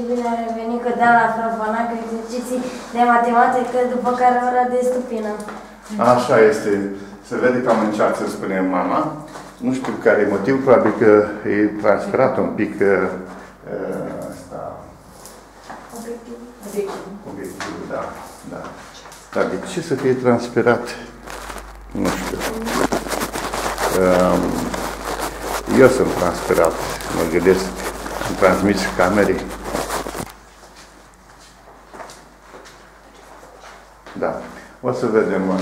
și bine a revenit că Dan la Frapanac exerciții de matematică, după care ora de stupină. Așa este. Se vede că am încercat să spune mama. Nu știu care e motiv, probabil că e transferat un pic uh, uh, asta, Obiectiv. obiectivul, da, da. Dar de ce să fie transferat? Nu știu. Um, eu sunt transferat, mă gândesc, am transmis camerei. Da. O să vedem uh,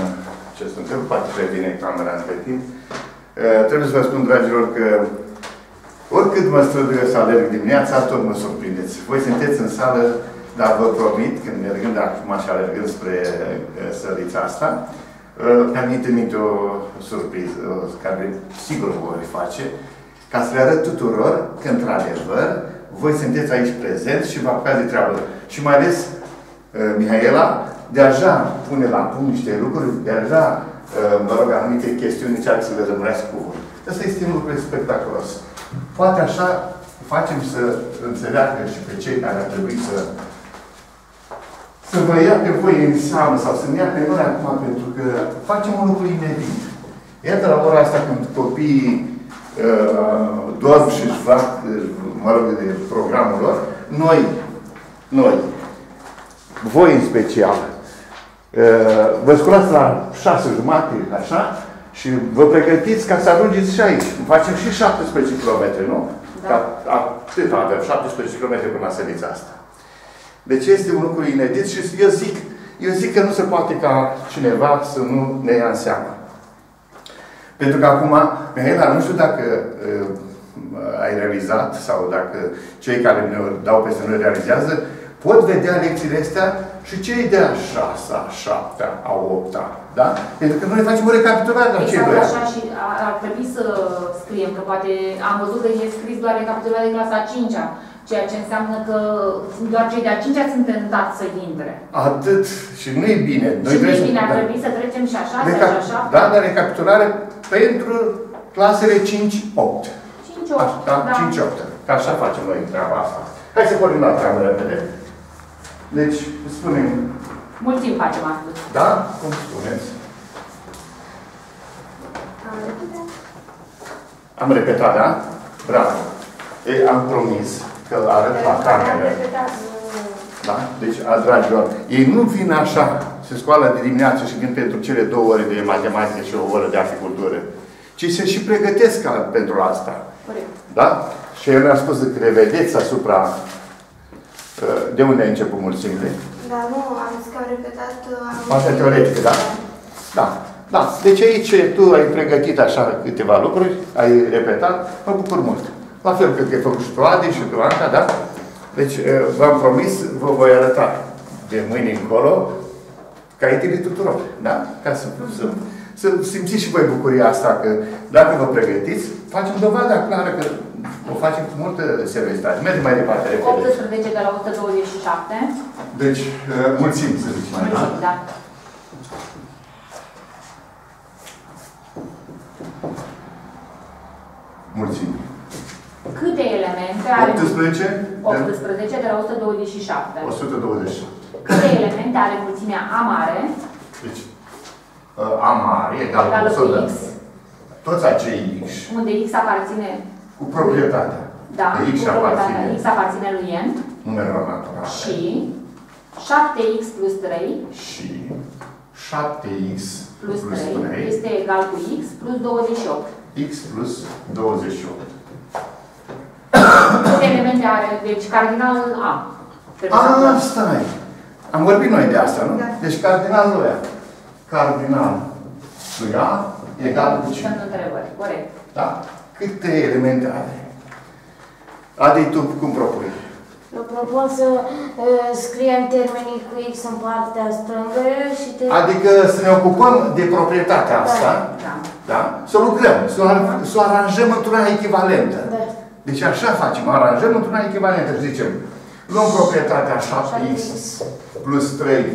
ce se întâmplă. Poate revine camera între timp. Uh, Trebuie să vă spun, dragilor, că oricât mă străduie să alerg dimineața, tot mă surprindeți. Voi sunteți în sală, dar vă promit, când mergând acum și alergând spre uh, sălița asta, uh, mi-am întâlnit o surpriză, o- care sigur o voi face, ca să le arăt tuturor că, într-adevăr, voi sunteți aici prezenți și vă apucați de treabă. Și mai ales uh, Mihaela deja pune la punct niște lucruri, deja, uh, mă rog, anumite chestiuni încearcă să le rămânească cu voi. Asta este un lucru spectaculos. Poate așa facem să înțeleagă și pe cei care ar trebui să să vă ia pe voi în seamă sau să ne ia pe noi acum, pentru că facem un lucru inedit. Iată la ora asta când copiii uh, dorm și își fac, uh, mă rog, de programul lor, noi, noi, voi în special, uh, vă sculați la șase jumate, așa, și vă pregătiți ca să ajungeți și aici. Facem și 17 km, nu? Da. Ca, atât avem, 17 km până la sălița asta. Deci este un lucru inedit și eu zic, eu zic că nu se poate ca cineva să nu ne ia în seamă. Pentru că acum, Mihaela, nu știu dacă uh, ai realizat sau dacă cei care ne dau peste noi realizează, pot vedea lecțiile astea și cei de a șasea, a șaptea, a opta. Da? Pentru că noi facem o recapitulare la cei Exact doi ani. așa și ar, ar trebui să scriem, că poate am văzut că e scris doar recapitularea de clasa 5 -a, ceea ce înseamnă că doar cei de-a 5 sunt tentați să intre. Atât. Și nu e bine. și nu trebuie e să- bine, ar da. trebui să trecem și a 6 Reca- și a 7 da, dar recapitulare pentru clasele 5-8. 5 8 Da, 5-8. Ca așa facem noi treaba asta. Hai să pornim la treabă repede. Deci, spunem, Mulțim facem astăzi. da? Cum spuneți? Am repetat, da? Bravo. Ei, am promis că arăt la cameră. Da? Deci, a, dragilor, ei nu vin așa, se scoală de dimineață și vin pentru cele două ore de matematică și o oră de agricultură, ci se și pregătesc ca, pentru asta. Corect. Da? Și el ne-a spus că le vedeți asupra uh, de unde ai început mulțimile. Dar nu, am zis că am repetat... uh, am- Partea teoretică, da? Da. Da. Deci aici tu ai pregătit așa câteva lucruri, ai repetat, mă bucur mult. La fel cât că ai făcut și tu, Adi, și tu, Anca, da? Deci uh, v-am promis, vă voi arăta de mâine încolo caietele tuturor, da? Ca să, să, să simțiți și voi bucuria asta că dacă vă pregătiți, facem dovada clară că o facem cu multă seriozitate. Mergem mai departe, repede. 18 de la 127. Deci, uh, mulțim, să zicem, da? Mulțim, da. Mulțim. Câte elemente are 18? 18 de la 127? 120. Câte elemente are mulțimea A mare Deci, uh, A mare egal egală cu cu să X, Toți acei X unde X aparține, cu proprietatea. da, De X cu proprietatea, aparține X aparține lui N numerelor naturale. și 7X plus 3 Și 7X plus plus 3 3 este egal cu X plus 28. X plus 28. Câte elemente are? Deci cardinalul A. Trebuie să A, aflăm. stai! Am vorbit noi de asta, nu? Da. Deci cardinalul ăia. Cardinal lui A egal cu ce? Sunt întrebări, corect. Da? Câte elemente are? Adi, tu cum propui? Eu propun să uh, scriem termenii cu X în partea stângă și te... Adică să ne ocupăm de proprietatea asta, Da. da? Să lucrăm, să o, ar- să o aranjăm într-una echivalentă. Da. Deci așa facem, aranjăm într-una echivalentă și zicem, luăm proprietatea 7x plus 3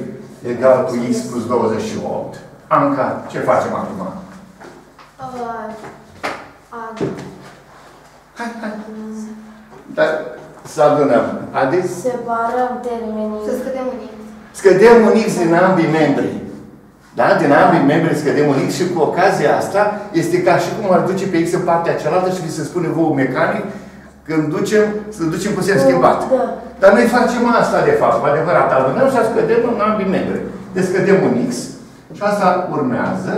egal cu x plus 28. Anca, ce facem acum? Uh, a, Hai, hai. Dar Să adunăm. Adică Separăm termenii. Să scădem un X. scădem un X din ambii membri. Da? Din ambii membri scădem un X și cu ocazia asta este ca și cum ar duce pe X în partea cealaltă și vi se spune vouă mecanic când ducem, să ducem cu semn schimbat. Da. Dar noi facem asta de fapt, cu adevărat, adunăm și scădem în ambii membri. Deci scădem un X și asta urmează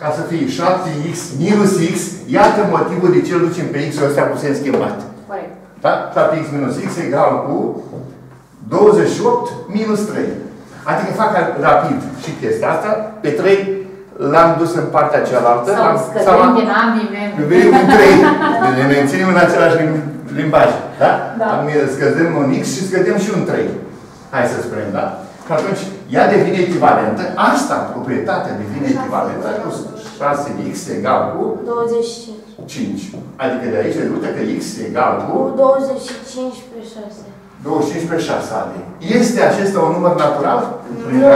ca să fie 7X minus X, iată motivul de ce îl ducem pe X-ul ăsta cu semn schimbat. Corect. Da? 7x minus x egal cu 28 minus 3. Adică fac rapid și chestia asta. Pe 3 l-am dus în partea cealaltă. Sau l-am- scădem am- din ambii membri. Venim în 3. Ne menținem în același lim- limbaj. Da? Da. Am, scădem un x și scădem și un 3. Hai să spunem, da? Și atunci, ea devine echivalentă. Asta, proprietatea devine echivalentă cu 6x egal cu 25. 5. Adică de aici rezultă că x egal cu Cu 25 pe 6. 25 pe 6 ale. Este acesta un număr natural? Nu.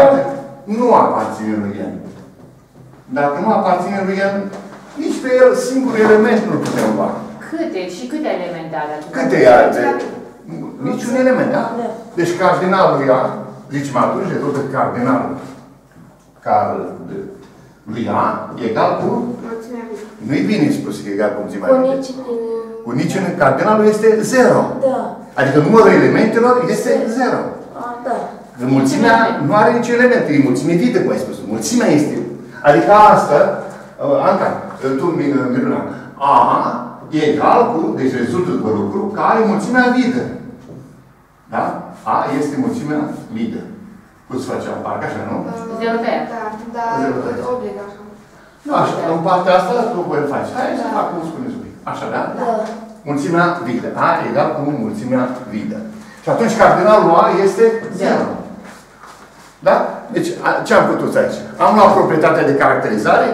Nu aparține lui n. Dacă nu aparține lui n, nici pe el singur element nu putem lua. Câte și câte elemente are atunci? Câte are? Niciun element, da? Da. Deci cardinalul ea, zicem atunci, de tot cardinalul car de lui A egal cu, Mulțimea mică. nu-i bine spus că e egal cu mulțimea Cu mică. nici... Cu niciun, cardinalul este 0. Da. Adică numărul elementelor este 0. A, da. Că mulțimea nu are nici element, e mulțime vidă, cum ai spus. Mulțimea este. Adică asta, uh, Anca, tu, Mi- Miruna, A e egal cu, deci rezultă după lucru, că are mulțimea vidă. Da? A este mulțimea vidă. Cum se face? Parcă așa, nu? Zero pe ea. Da, dar Zero pe ea. oblig așa. Nu, Așa, da. în partea asta tu voi face. Hai să fac cum spuneți voi. Așa, da? Da. Mulțimea vidă. A egal cu mulțimea vidă. Și atunci cardinalul A este 0. Da? Deci, a- ce am putut aici? Am luat proprietatea de caracterizare,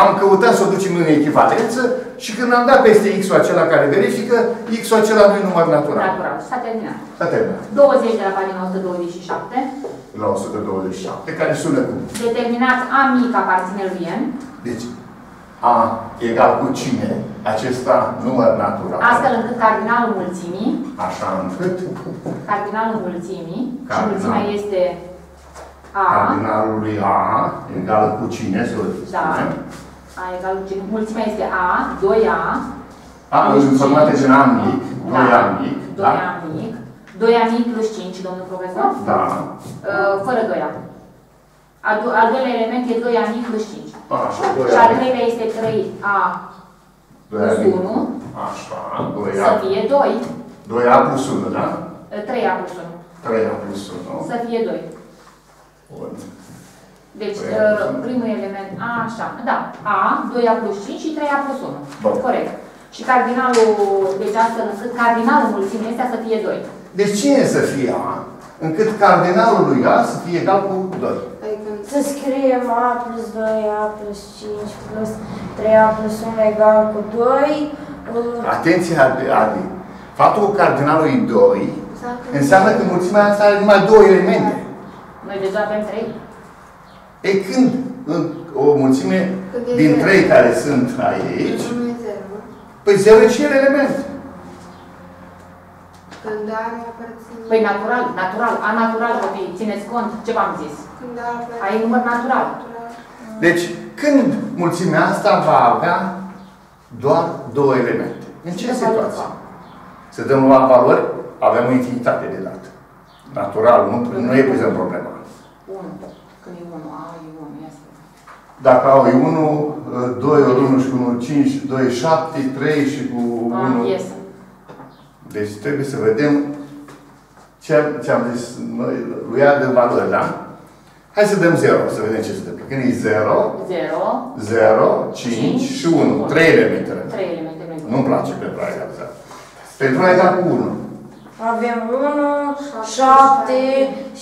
am căutat să o ducem în echivalență și când am dat peste x-ul acela care verifică, x-ul acela nu e număr natural. Natural. S-a terminat. S-a terminat. 20 de la pagina 127. La 127, care sună cum? Determinați A mic aparține lui N, Deci, A egal cu cine? Acesta număr natural. astfel încât cardinalul mulțimii, Așa încât cardinalul mulțimii, și Cardinal. mulțimea este A, cardinalul lui A egal cu cine? Să o da, spunem. A egal cu cine? mulțimea este A, 2A, A, în formate din A mic, 2A mic, 2A da? mic, 2A mic plus 5, domnul profesor, Da. Uh, fără 2A. Al, do- al doilea element e 2A mic plus 5. Așa, Și 2A al mic, treilea este 3A 2A plus mic. 1, Așa, să 2A. fie 2. 2A plus 1, da? 3A plus 1, 3A plus 1. să fie 2. Bun. Deci, 3A uh, plus unu. primul element, a, așa, da, A, 2A plus 5 și 3A plus 1. Bun. Corect. Și cardinalul, deci astfel încât cardinalul mulțimii astea să fie 2. Deci cine să fie A? Încât cardinalul lui A să fie egal cu 2. Adică Să scriem A plus 2A plus 5 plus 3A plus 1 egal cu 2. Uh, Atenție, Adi. Adi. Faptul că cardinalul e 2 exact. înseamnă că mulțimea asta are numai două elemente. Noi deja avem 3. E când în o mulțime Când e din zero. trei care sunt aici, Nu e zero, nu? păi 0 e și el element. Când A nu aparține... Păi natural, natural, a natural, copii, țineți cont, ce v-am zis? Când A aparține... A e număr natural. Deci, când mulțimea asta va avea doar două elemente? În ce Ce situație? valori Să dăm la valori, avem o infinitate de dat. Natural, nu, nu e pusă problema. 1. Când e 1, a e 1, ia să vedem. Dacă au e 1, 2 ori 1 și cu 1, 5, 2, 7, 3 și cu 1. A, iese. Deci trebuie să vedem ce, ce am zis noi, lui ea de valori, da? Hai să dăm 0, să vedem ce se întâmplă. Când e 0, 0, 0, 5 și 1. 3 elemente. 3 elemente noi. Nu-mi place pentru a egaliza. Pentru a egal cu 1. avem 1, 7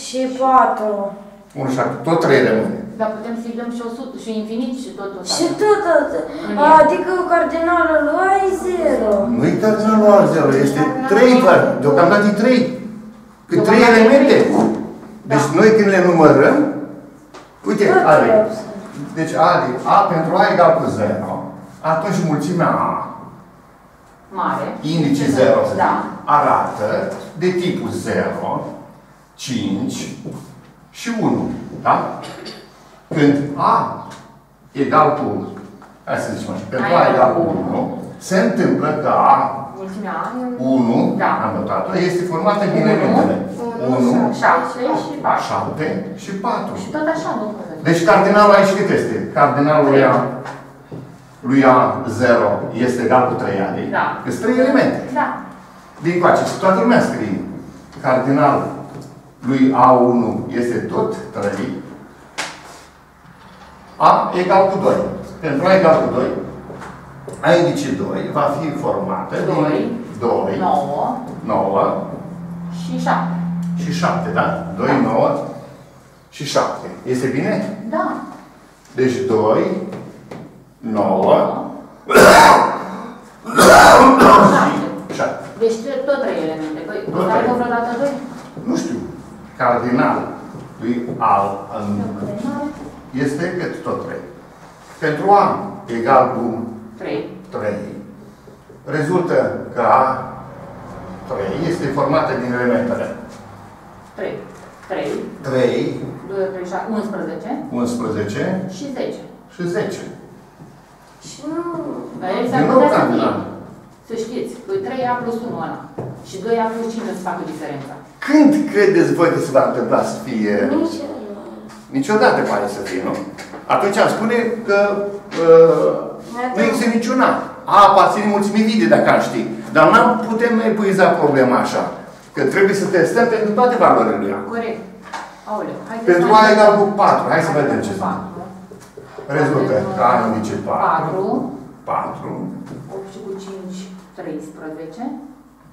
și 4. 1, 7, tot 3 rămâne. Dar putem să-i dăm și 100 și infinit și totul. Și tot, adică cardinalul lui e 0. Nu e cardinalul al 0, este 3 doar. Deocamdată e 3. Cât 3 Deocamdată e elemente. trei. Deci Da. noi când le numărăm, uite, Tot Adi, trebuie să- deci Adi, A pentru A egal cu 0, atunci mulțimea A, Mare. indice 0, să Da. zic, arată de tipul 0, 5 și 1. Da? Când A egal cu, hai să zicem așa, pentru A egal cu 1, se întâmplă că A Mulțimea A e 1, Da. am notat-o, este formată din Unu, elementele 1, 7 și 4. 7 și 4. Și tot așa, nu profesor. Deci cardinalul aici cât este? Cardinalul lui A, lui A0 este egal cu 3 ani. Da. Sunt 3 elemente. Da. Din coace, și toată lumea scrie. Cardinalul lui A1 este tot 3. A egal cu 2. Pentru A egal cu 2, A indice 2 va fi formată Doi. din 2, 9 9 și 7. și 7, da? 2, 9 și 7. Este bine? Da. Deci 2, 9 și 7. Deci tot trei elemente. Păi, Tot stai trei. că vreodată doi? Nu știu. Cardinal lui al în, este cât tot 3. Pentru A egal cu 3. 3, rezultă că A 3 este formată din elementele 3. 3. 3, 2, 3, 6, 11 11 și 10. și 10. Și nu... Vezi, s-ar Din nou putea să fie. cardinal. Să știți, păi 3A plus 1 ăla. Și 2A plus 5 o să facă diferența. Când credeți voi că se va întâmpla să fie Nici Niciodată pare să fie, nu? Atunci am spune că uh, nu există niciuna. A aparține mulțimii vide, dacă am ști. Dar nu putem epuiza problema așa. Că trebuie să testăm pentru toate valorile lui A. Corect. Aoleu, haideți Pentru să A mai- egal cu 4. Hai să vedem ce cu sunt. patru. Rezultă că A Avem, indice 4. 4, 4, 8 și cu 5, 13.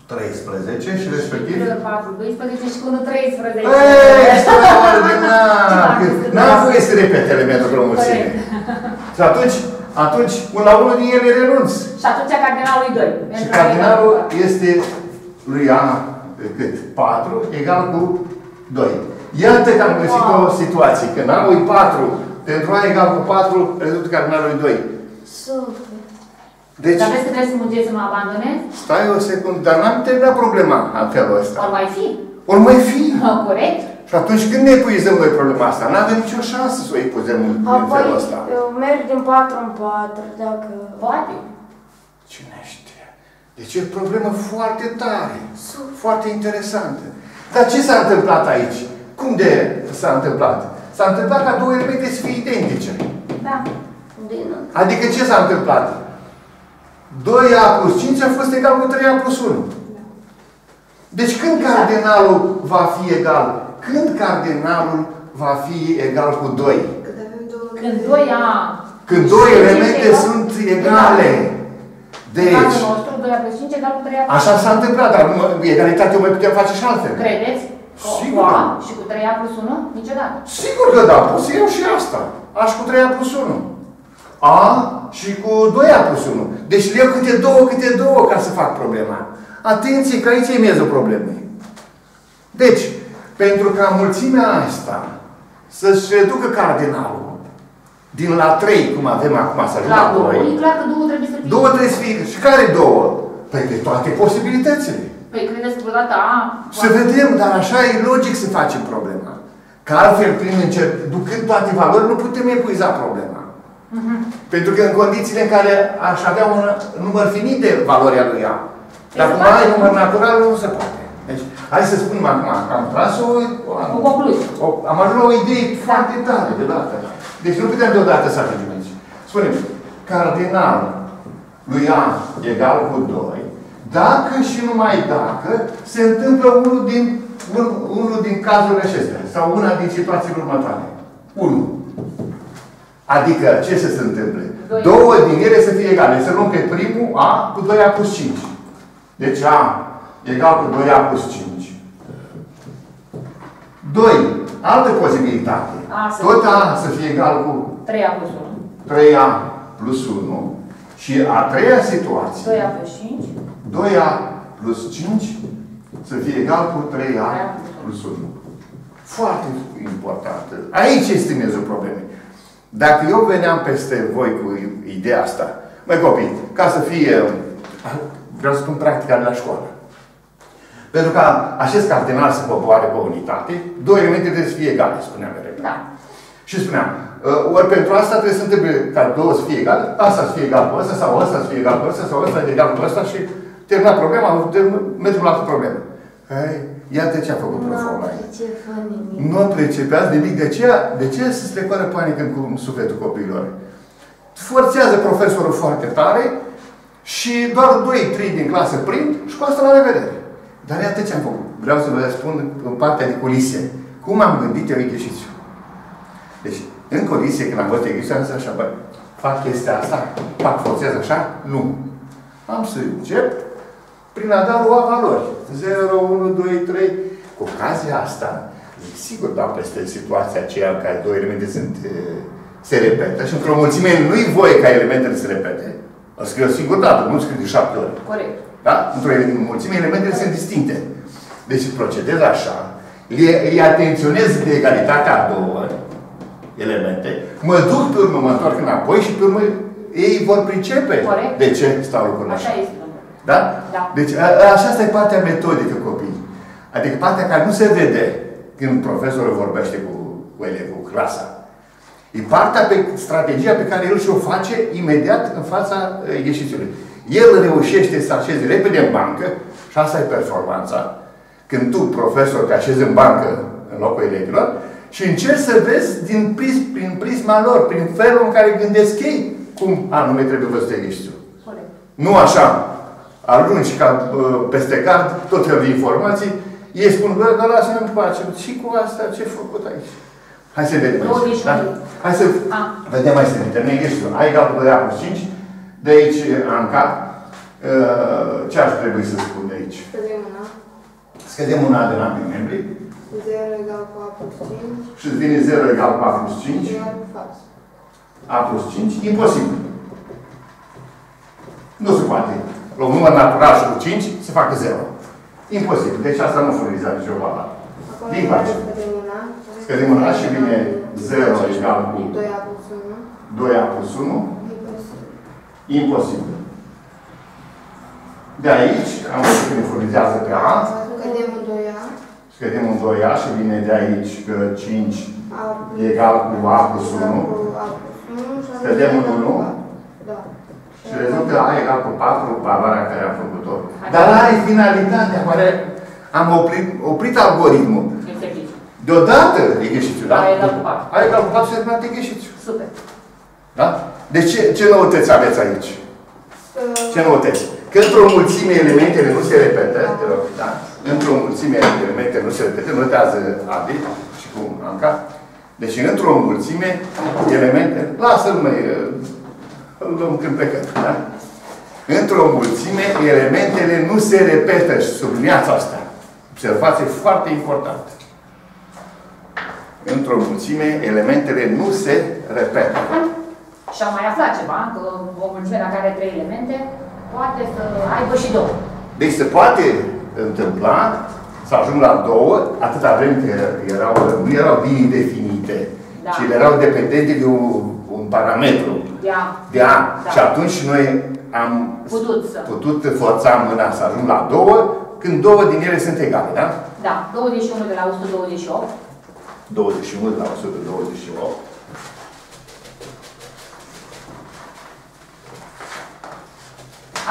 13 și respectiv... 4, 12 și cu 1, 13. Ei, extraordinar! N-am voie să repete elementul de mulțime. Corect. Și atunci, atunci, un la unul din ele renunț. Și atunci cardinalul e 2. Și cardinalul este lui A cât? 4 egal cu 2. Iată că am găsit Wow. o situație. Când A e 4, pentru A egal cu 4, rezultă cardinalul e 2. Super. Deci, Dar vezi că trebuie să muncești să mă abandonez? stai o secundă, dar n-am terminat problema în felul ăsta. Ori mai fi? Ori mai fi. Corect? Și atunci când ne epuizăm noi problema asta, nu avem nicio șansă să o epuizăm în, în Apoi felul ăsta. eu merg din 4 în 4, dacă... Poate. Cine știe? Deci e o problemă foarte tare, foarte interesantă. Dar ce s-a întâmplat aici? Cum de s-a întâmplat? S-a întâmplat ca două elemente să fie identice. Da. Din... Adică ce s-a întâmplat? 2A plus 5 a fost egal cu 3A plus 1. Deci când cardinalul va fi egal? Când cardinalul va fi egal cu 2? Când avem două... Când 2A... Când două și elemente egal- sunt egale. În Deci, cazul nostru, 2A plus 5 egal cu 3A plus așa s-a întâmplat, dar nu- egalitatea o mai putem face și altfel. Credeți? Cu- Sigur Cu da. A și cu 3A plus 1? Niciodată. Sigur că da, pot să iau și asta. Aș cu 3A plus 1. A și cu 2A plus 1. Deci le iau câte două, câte două ca să fac problema. Atenție că aici e miezul problemei. Deci, pentru ca mulțimea asta să-și reducă cardinalul din la 3, cum avem acum, să ajungă La la 2, 2, e clar că 2 trebuie să fie. două trebuie să fie. Și care două? Păi pe toate posibilitățile. Păi credeți că vreodată A... Să vedem, dar așa e logic să facem problema. Că altfel, prin încerc, ducând toate valori, nu putem epuiza problema. Pentru că în condițiile în care aș avea un număr finit de valori a lui A. Dar Se cum poate. ai număr natural, nu se poate. Deci, hai să spunem acum că am tras o... O concluzie. o am ajuns la o idee foarte tare deodată. Deci nu putem deodată să ajungem aici. Spunem, cardinal lui A egal cu 2, dacă și numai dacă se întâmplă unul din, un, unul din cazurile acestea, sau una din situațiile următoare. 1. Adică, ce să se întâmple? Doi. Două din ele să fie egale. Să luăm pe primul A cu 2A plus 5. Deci A egal cu 2A plus 5. 2. Altă posibilitate. A să Tot fie- A să fie egal cu 3A plus 1. 3A plus 1. Și a treia situație. 2A plus 5. 2A plus 5 să fie egal cu 3A plus 1. Foarte importantă. Aici este miezul problemei. Dacă eu veneam peste voi cu ideea asta, măi copii, ca să fie, vreau să spun practica de la școală. Pentru ca acest cardinal să popoare pe unitate, două elemente trebuie să fie egale, spuneam mereu. Da. Și spuneam, uh, ori pentru asta trebuie să întâmple ca două să fie egale, asta să fie egal cu ăsta, sau ăsta să fie egal cu ăsta, sau ăsta să fie egal cu ăsta și termina problema, mergem la altă problemă. Hai, iată ce a făcut Nu proful aici. pricepă nimic. Nu pricepeați nimic. De ce, de ce se strecoară panică în sufletul copiilor? Forțează profesorul foarte tare și doar 2-3 din clasă prind și cu asta la revedere. Dar iată ce am făcut. Vreau să vă spun în partea de culise. Cum am gândit eu exercițiu. Deci, în comisie, când am văzut exercițiul, am zis așa, bă, fac chestia asta, fac, forțez așa? Nu. Am să încep prin a da lua valori. 0, 1, 2, 3. Cu ocazia asta, sigur, dau peste situația aceea în care două elemente sunt, e, se repetă și într-o mulțime nu-i voie ca elementele să se repete. Îl scriu o singură dată, nu scriu de șapte ori. Corect. Da? Într-o mulțime elementele sunt distincte. Deci procedez așa, le, îi atenționez de egalitatea a două elemente, mă duc pe urmă, mă întorc înapoi și pe urmă ei vor pricepe Corect. de ce stau lucrurile așa. Așa este, domnule. Da? Da. Deci a, a, așa e partea metodică copii. Adică partea care nu se vede când profesorul vorbește cu, cu elevul, cu clasa. E partea pe strategia pe care el și-o face imediat în fața uh, ieșițiului. El reușește să așeze repede în bancă și asta e performanța. Când tu, profesor, te așezi în bancă în locul elevilor și încerci să vezi din pris, prin prisma lor, prin felul în care gândesc ei, cum anume trebuie văzut exercițiul. Corect. Nu așa, arunci ca uh, peste card tot felul de informații, ei spun, bă, dar lasă-ne în pace. Și cu asta ce ai făcut aici? Hai să vedem aici. 21. Da? Hai să A. vedem mai să ne termin exercițiul. Ai egal cu 2 plus 5. De aici, Anca, uh, ce ar trebui să spun de aici? Scădem una. Scădem una de la ambii membri 0 egal cu A plus 5. și îți vine 0 egal cu A plus 5. Egal cu fax. A plus 5, imposibil. Nu se poate. La un număr natural și cu 5 se facă 0. Imposibil. Deci asta nu furniza nicio valoare. Acolo Din face. scădem una. Scădem una și vine 0 egal cu 2A plus 1. 2A plus 1. Imposibil. Imposibil. De aici, am văzut că ne furnizează pe A. Scădem un 2A. Scădem un 2A și vine de aici că 5 A plus e egal cu A plus 1. egal cu A plus 1. și Scădem un egal cu 1. A. Da. Și rezultă A egal cu 4, valoarea care am făcut-o. Dar are finalitatea care am oprit, oprit algoritmul. Exercițiu. Deodată exercițiul, da? A egal cu patru. A egal cu 4 se terminat exercițiul. Super. Da? Deci ce, ce noutăți aveți aici? Uh, Ce noutăți? Că într-o mulțime elementele nu se repetă, te rog, da? Într-o mulțime elemente nu se repetă, notează Adi și cu Anca. Deci într-o mulțime elemente, lasă-l mai, îl luăm când plecăm, da? Într-o mulțime, elementele nu se repetă și subliniați asta. Observație foarte importantă. Într-o mulțime, elementele nu se repetă. Și am mai aflat ceva, că o mulțime dacă are trei elemente, poate să aibă și două. Deci se poate întâmpla să ajung la două, atâta vreme că erau, nu erau bine definite, Da. ci erau dependente de un, un parametru Ia. de A. Da. Și atunci noi am Putut să. putut forța mâna să ajung la două, când două din ele sunt egale, da? Da, 21 de la 128. 21 de la 128.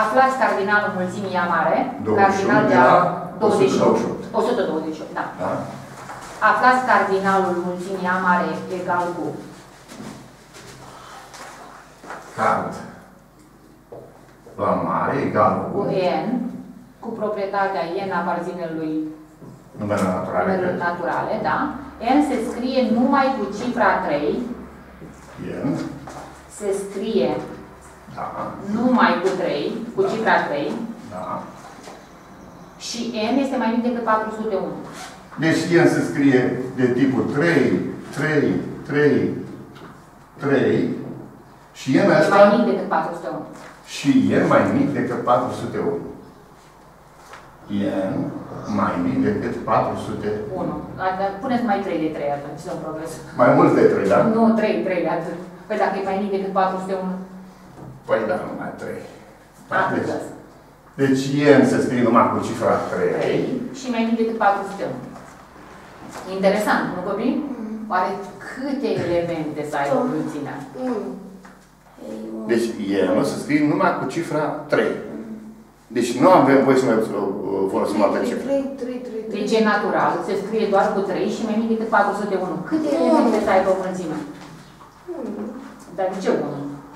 Aflați cardinalul mulțimii A mare. 21 Cardinal de de la 28. 128. 128, da. Da? Aflați cardinalul mulțimii A mare egal cu Card la mare egal cu cu n, cu proprietatea n aparține lui numele naturale. numerelor naturale, da? n se scrie numai cu cifra 3, N. se scrie Da. numai cu 3, cu cifra 3, Da. și n este mai mic decât 401. Deci el se scrie de tipul 3, 3, 3, 3 și el E asta mai mic decât 401. și el mai mic decât 401. El mai mic decât 401. 1. Adică Puneți mai 3 de 3 atunci, să progres. Mai mult de 3, da? Nu, 3, 3 atât. Păi dacă e mai mic decât 401, Păi da, numai 3. atât. Deci n se scrie numai cu cifra 3. 3 și mai mic decât 401. Interesant, nu copii? Oare câte elemente să aibă mulțimea? Unu. Deci n se scrie numai cu cifra 3. Deci nu avem voie să mai uh, folosim altă cifră. 3, 3, 3, 3. Deci e natural, se scrie doar cu 3 și mai mic decât 401. Câte elemente să aibă mulțimea? Dar de ce 1?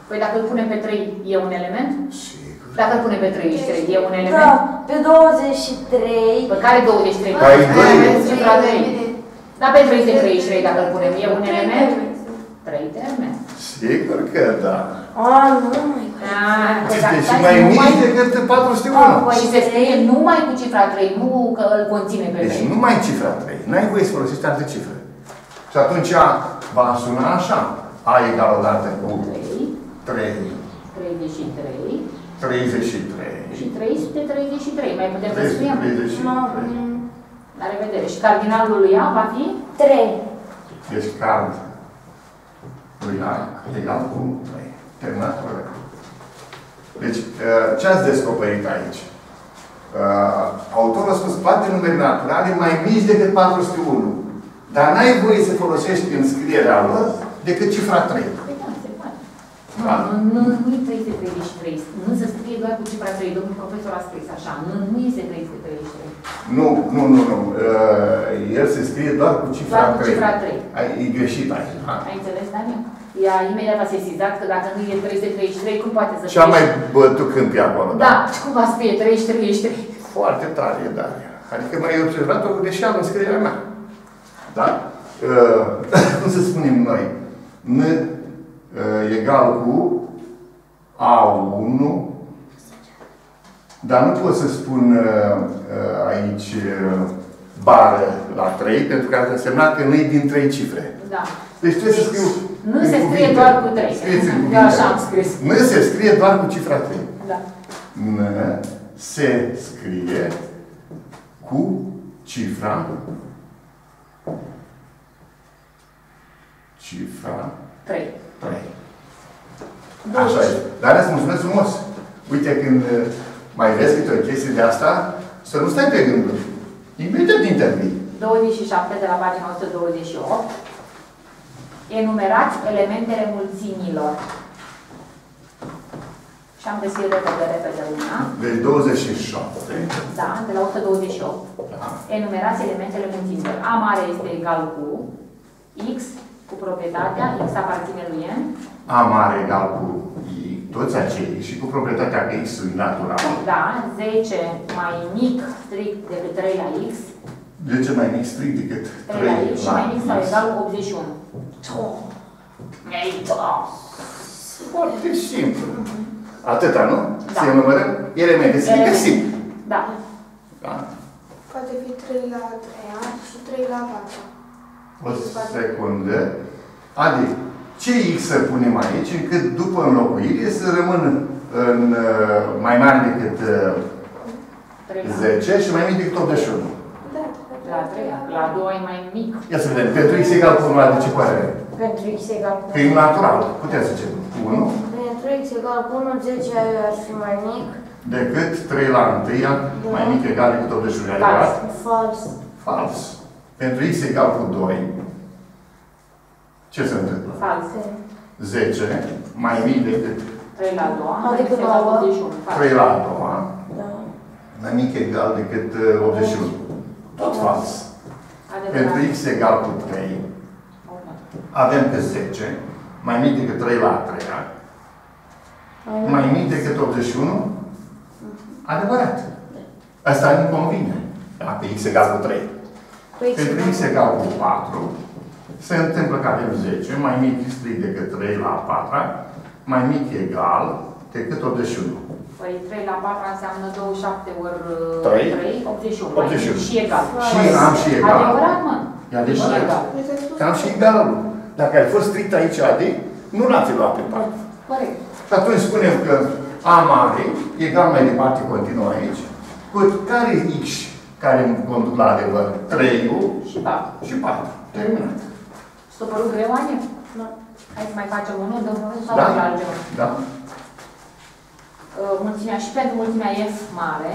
Păi dacă îl punem pe 3, e un element? Sigur. Dacă îl punem pe 33, e un Da, element? pe 23. Pe care 23? Păi, doi. Cifra 3. Dar pe 333, dacă îl punem, e un element? 3 termen. Sigur că da. A, nu mai Ah, păi dacă Deci stai mai numai- mici decât 401. Ah, Și se scrie numai cu cifra 3, nu că îl conține pe Deci 3. numai cifra 3. N-ai voie să folosești alte cifre. Și atunci va suna așa. A egal odată cu 3, 3, 33 33. și 333. Mai putem să scriem? 333. La revedere. Și cardinalul lui A va fi? 3. Deci card lui A egal cu 3. Terminat corect. Deci, uh, ce ați descoperit aici? Uh, Autorul a spus poate numere naturale mai mici decât 401. Dar n-ai voie să folosești în scrierea lor decât cifra 3. Păi da, se poate. Da. Nu, nu, nu e 333. Nu se scrie doar cu cifra 3. Domnul profesor a scris așa. Nu, nu este 333. Nu, nu, nu, nu. Uh, El se scrie doar cu cifra Doar cu 3. cifra 3. Ai, e greșit aici. da? Ai înțeles, Daniel? Ea imediat a sesizat că dacă nu e 333, cum poate să Ce am fie? mai bătut când pe acolo, Da, și cum va să fie 333? Foarte tare, Daria. Adică mai observat o greșeală în scrierea mea. Da? Uh, cum să spunem noi? N uh, egal cu A1 dar nu pot să spun uh, uh, aici uh, bară la 3 pentru că ar însemna că nu e din 3 cifre. Da. Deci trebuie să scriu Nu în se scrie cuvinte. doar cu 3. Scrieți în Eu cuvinte. așa am scris. Nu se scrie doar cu cifra 3. Da. N se scrie cu cifra cifra 3. 3. Așa e. Dar îți mulțumesc frumos. Uite, când uh, mai vezi câte o chestie de asta, să nu stai pe gânduri. Imediat intervii. 27 de la pagina 128. Enumerați elementele mulțimilor. Și am găsit repede, repede una. Deci 27. Da, de la 128. Da. Enumerați elementele mulțimilor. A mare este egal cu X, cu proprietatea, X aparține lui N. A mare egal cu I, toți acei, și cu proprietatea că X-ul e natural. Da, 10 mai mic strict decât 3 la X. De ce mai mic strict decât 3 3 la X și mai mic sau X? egal cu 81. Ei, da. Foarte simplu. Atâta, nu? Da. Să numărăm elemente. Să Elemente. găsim. Da. Da? Poate fi 3 la 3 și 3 la 4. O secundă. Adică, ce X să punem aici, încât după înlocuire să rămână în, uh, mai mare decât 3 la, uh, 10 și mai mic decât 81. Da. la 3, la 2 mai mic. Ia să vedem. Pentru X egal cu 1 de ce părere? Pentru x egal cu Că e natural. Putem să zicem 1 Pentru x egal cu 1, 10 ar fi mai mic. decât 3 la 1 mai mic egal decât 81. Fals. Adevărat? Fals. Fals. Pentru x egal cu 2, ce se întâmplă? Fals. 10 mai mic decât 3 la 2, Adică mai mic egal cu nouă. 81. Fals. 3 la 2, Da. mai mic egal decât uh, 81. Tot fals. Pentru Adevărat. x egal cu 3, avem că 10 mai mic decât 3 la 3, mai mic decât 81, adevărat. Asta nu convine. Da, pe x egal cu 3. Cu x Pentru egal x egal cu 4, se întâmplă că avem 10, mai mic strict decât 3 la 4, mai mic egal decât 81. Păi 3 la 4 înseamnă 27 ori Trei? 3, 81. Mai 81. mic și egal. Și am și egal. Adevărat, mă. E adevărat. Și egal. Că am și egalul. Dacă ai fost strict aici, Adi, nu l-am fi luat pe parte. Corect. Și atunci spunem că A mare, egal mai departe, continuă aici, cu care e X care îmi conduc la adevăr? 3 Și 4. și 4. Terminat. S-a părut greu, Ania? Da. Hai să mai facem unul, dăm unul sau Da? da? algebra? Da? Uh, mulțimea și pentru mulțimea F mare.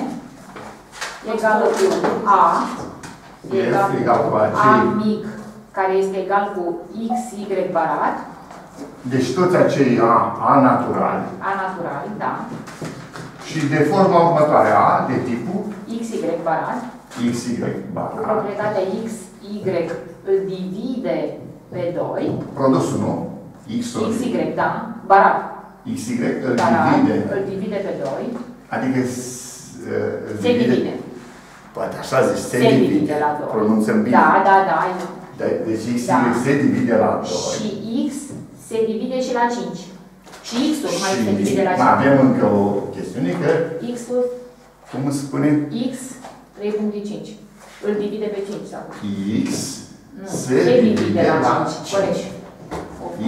Egală cu A. F egal cu A acei, mic care este egal cu XY barat. deci toți acei A, A naturali A natural, da, și de forma următoare A, de tipul? XY barat. XY cu barat, proprietatea XY îl divide pe 2 produsul nu, X XY, da, barat XY îl barat divide, îl divide pe 2 adică s- uh, îl se divide Poate așa zici, se, se divide. divide la 2 Pronunțăm bine. da, da, da, De- Deci X Da. se divide la 2. și X se divide și la 5 și X-ul mai se divide la mai 5 avem încă o chestiune că, X-ul cum se spune, X 3.5 îl divide pe 5 sau X nu, se divide la 5. corect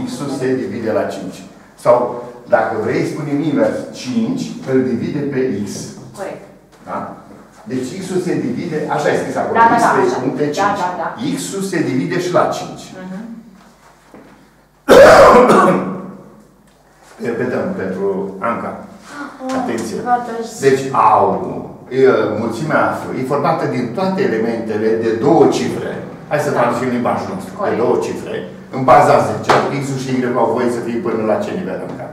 X-ul se divide la 5. Sau, dacă vrei, spunem invers, 5 îl divide pe X. corect Da? Deci X-ul se divide, așa e scris acolo, Da, da, X da, 3 așa. puncte 5. Da, da, da. X-ul se divide și la 5. Mhm. Repetăm pentru Anca. Atenție. Gata, Deci au e, mulțimea F e formată din toate elementele de două cifre. Hai să Da. traducem limbajul nostru. De Corect. două cifre. În baza 10. X-ul și Y au voie să fie până la ce nivel în cap?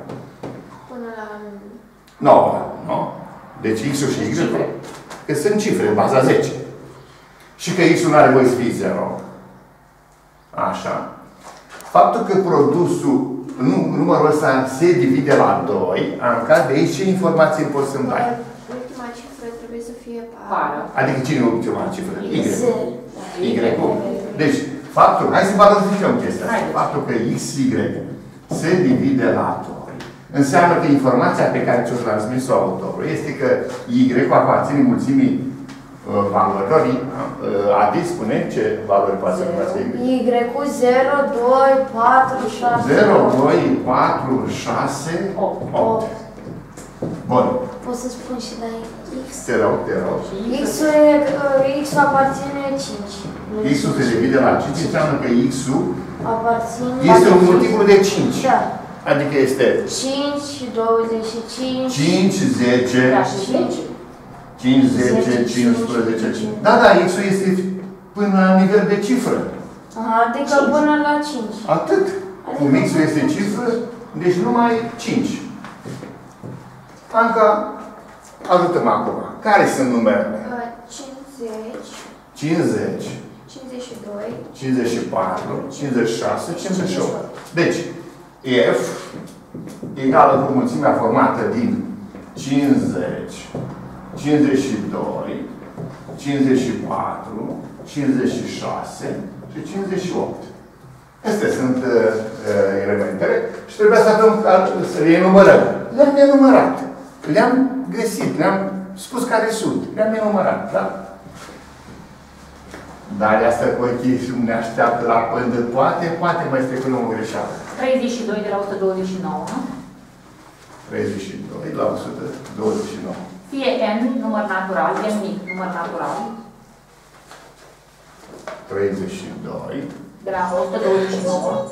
Până la... 9. Nu? Deci X-ul și Y. Cifre. Că sunt cifre, în baza 10. Și că X-ul nu are voie să fie 0. Așa. Faptul că produsul, nu, numărul ăsta se divide la 2, am caz de aici ce informații poți să-mi dai? Ultima cifră trebuie să fie par. pară Adică cine e ultima cifră? Y. Zero. Y. Deci, faptul, hai să valorificăm chestia asta. Haideți. Faptul că XY se divide la 2, înseamnă că informația pe care ți-o transmis-o autorul este că Y aparține mulțimii uh, valori. Uh, Adi spune ce valori poate să numească Y. Y cu 0, 2, 4, 6. 0, 2, 4, 6, Opt. 8. Bun. Pot să spun și la X. Te rog, te rog. X-ul e, uh, X aparține 5. X-ul se divide la 5, înseamnă că X-ul Aparține... este un multiplu de 5. Da. Adică este 5, 25... 5, 10, Da, și 10 5, 10, 15. Da, da, X-ul este până la nivel de cifră. Aha, adică Cinci. până la 5. Atât. Cum X-ul este cifră, deci numai 5. Anca, ajută-mă acum. Care sunt numerele? Uh, 50, 50, 52, 54, 56, 58. Deci, F egală cu mulțimea formată din 50, 52, 54, 56 și 58. Astea sunt uh, uh, elementele și trebuia să, avem, să le enumărăm. Le-am enumerat. Le-am găsit, le-am spus care sunt. Le-am enumerat, da? Dar asta cu ochii ne așteaptă la pândă. Poate, poate mai strecăm o greșeală. 32 de la 129 32 la 129. fie n număr natural, n mic număr natural 32. de la 129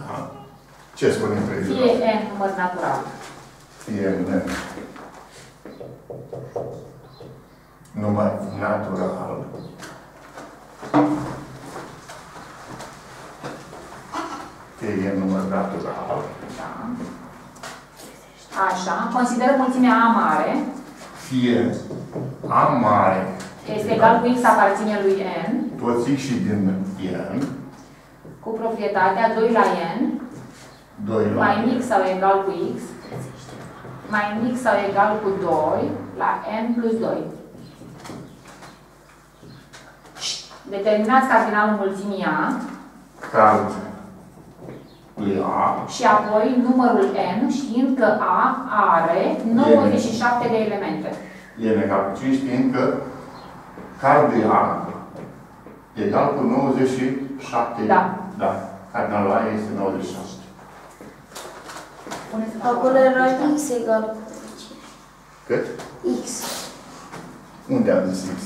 Da. Ce spune 32? fie n număr natural Fie în număr natural. Fie în număr natural. da. Așa, consideră mulțimea A mare Fie A mare. este egal cu x aparține lui n Toți X și din N, cu proprietatea 2 la n 2 la mai mic sau egal cu x mai mic sau egal cu 2 la n plus 2. Determinați cardinalul mulțimii A card lui A, și apoi numărul n știind că A are 97 de elemente. e în egal cu 5, știind că card de A e egal cu 97. Da. Da. Cardinalul A este 97. Puneți Acolo era X egal cu Cât? X. Unde am zis X?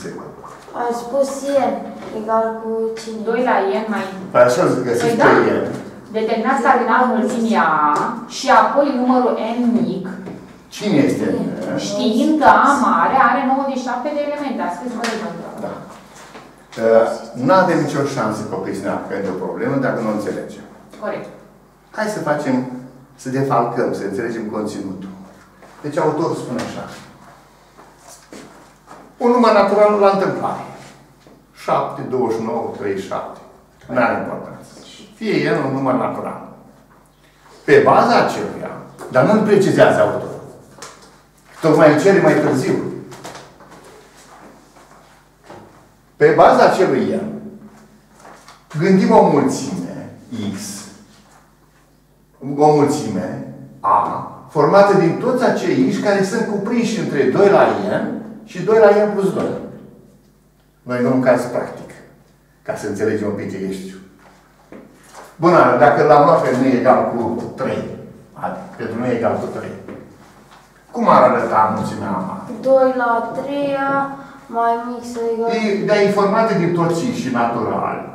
Ai spus N egal cu cine? 2 la n mai Păi așa zic, găsiți Păi da. pe el. Determinați cardinalul mulțimii A și apoi numărul n mic Cine este N? Știind că A mare are 97 de elemente, a scris Mărâna. Da. Uh, Nu avem nicio șansă copii să ne apucăm de o problemă dacă nu o înțelegem. Corect. Hai să facem, să defalcăm, să înțelegem conținutul. Deci autorul spune așa. Un număr natural la întâmplare. 7, 29, 37. Nu are importanță. Fie el un număr natural. Pe baza aceluia, dar nu îl precizează autorul. Tocmai îl cere mai târziu. Pe baza acelui n, gândim o mulțime X, o mulțime A, formată din toți acei X care sunt cuprinși între 2 la N și 2 la N plus 2. Noi nu un caz practic, ca să înțelegem un pic ce ești. Bună, dacă l-am luat pe nu e egal cu 3, adică pentru nu e egal cu 3, cum ar arăta mulțimea A? 2 la 3 mai mic să egal. E, dar e formată din toți și naturali,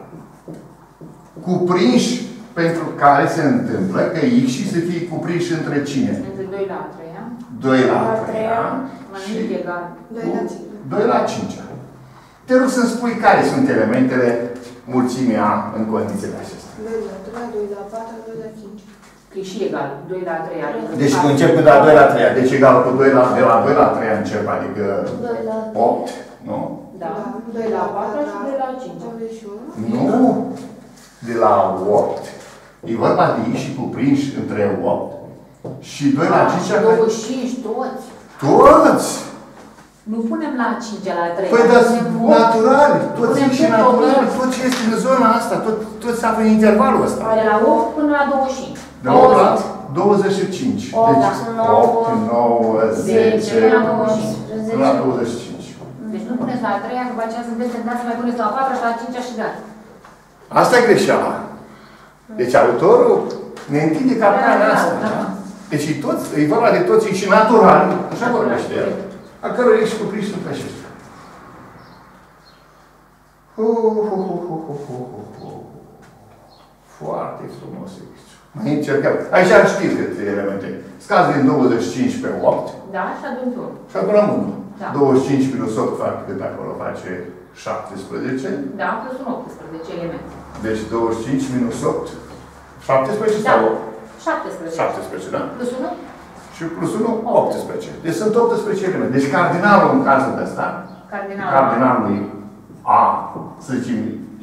cuprinși pentru care se întâmplă că X și să fie cuprinși între cine? Între 2 la 3, 2 la La 3 treia. mai și mic egal. 2 la 5. 2 la 5 Te rog să-mi spui care sunt elementele mulțimii A în condițiile acestea. 2 la 3, 2 la 4, 2 la 5. Că e și egal. 2 la 3 adică... Deci când încep cu de la 2 la 3, deci egal cu 2 la, de la 2 la 3 încep, adică 2 la 8, nu? Da. 2 la 4 și 2 la 5. 81. Nu de la 8. E vorba de ei și cuprinși între 8 și 2 la 5 și 25 toți. Toți! Nu punem la 5 la 3. Păi, dar punem sunt opt. naturali, toți Punem și pe naturali, toți. tot ce este în zona asta, tot, tot se află în intervalul ăsta. De la 8 până la 25. De 8 la 25. Opt, Deci nouă, 8, 9, 10, 10, până la 25. la 25. Deci nu puneți la 3 că după aceea sunteți tentați să mai puneți la 4 și la 5 și gata. Asta e greșeala. Deci autorul ne întinde capcana Da, asta. da, da? da. Deci e, toți, e vorba de toți și natural, așa vorbește el, a căror ești cuprinși sunt aceștia. Hu, hu, hu, hu, hu, hu, hu, hu. Foarte frumos aici. Mai încercăm. Aici știți câte elemente. Scazi din 25 pe 8 Da? Și adunci unul. și acum 1. Da. 25 minus 8 fac cât acolo face 17. Da, plus un 18 elemente. Deci 25 minus 8. 17 Da. sau 8? 17. 17, da? Plus 1? Și plus 1, 18. Deci sunt 18 elemente. Deci cardinalul în cazul ăsta, Cardinal. cardinalul A, să zicem,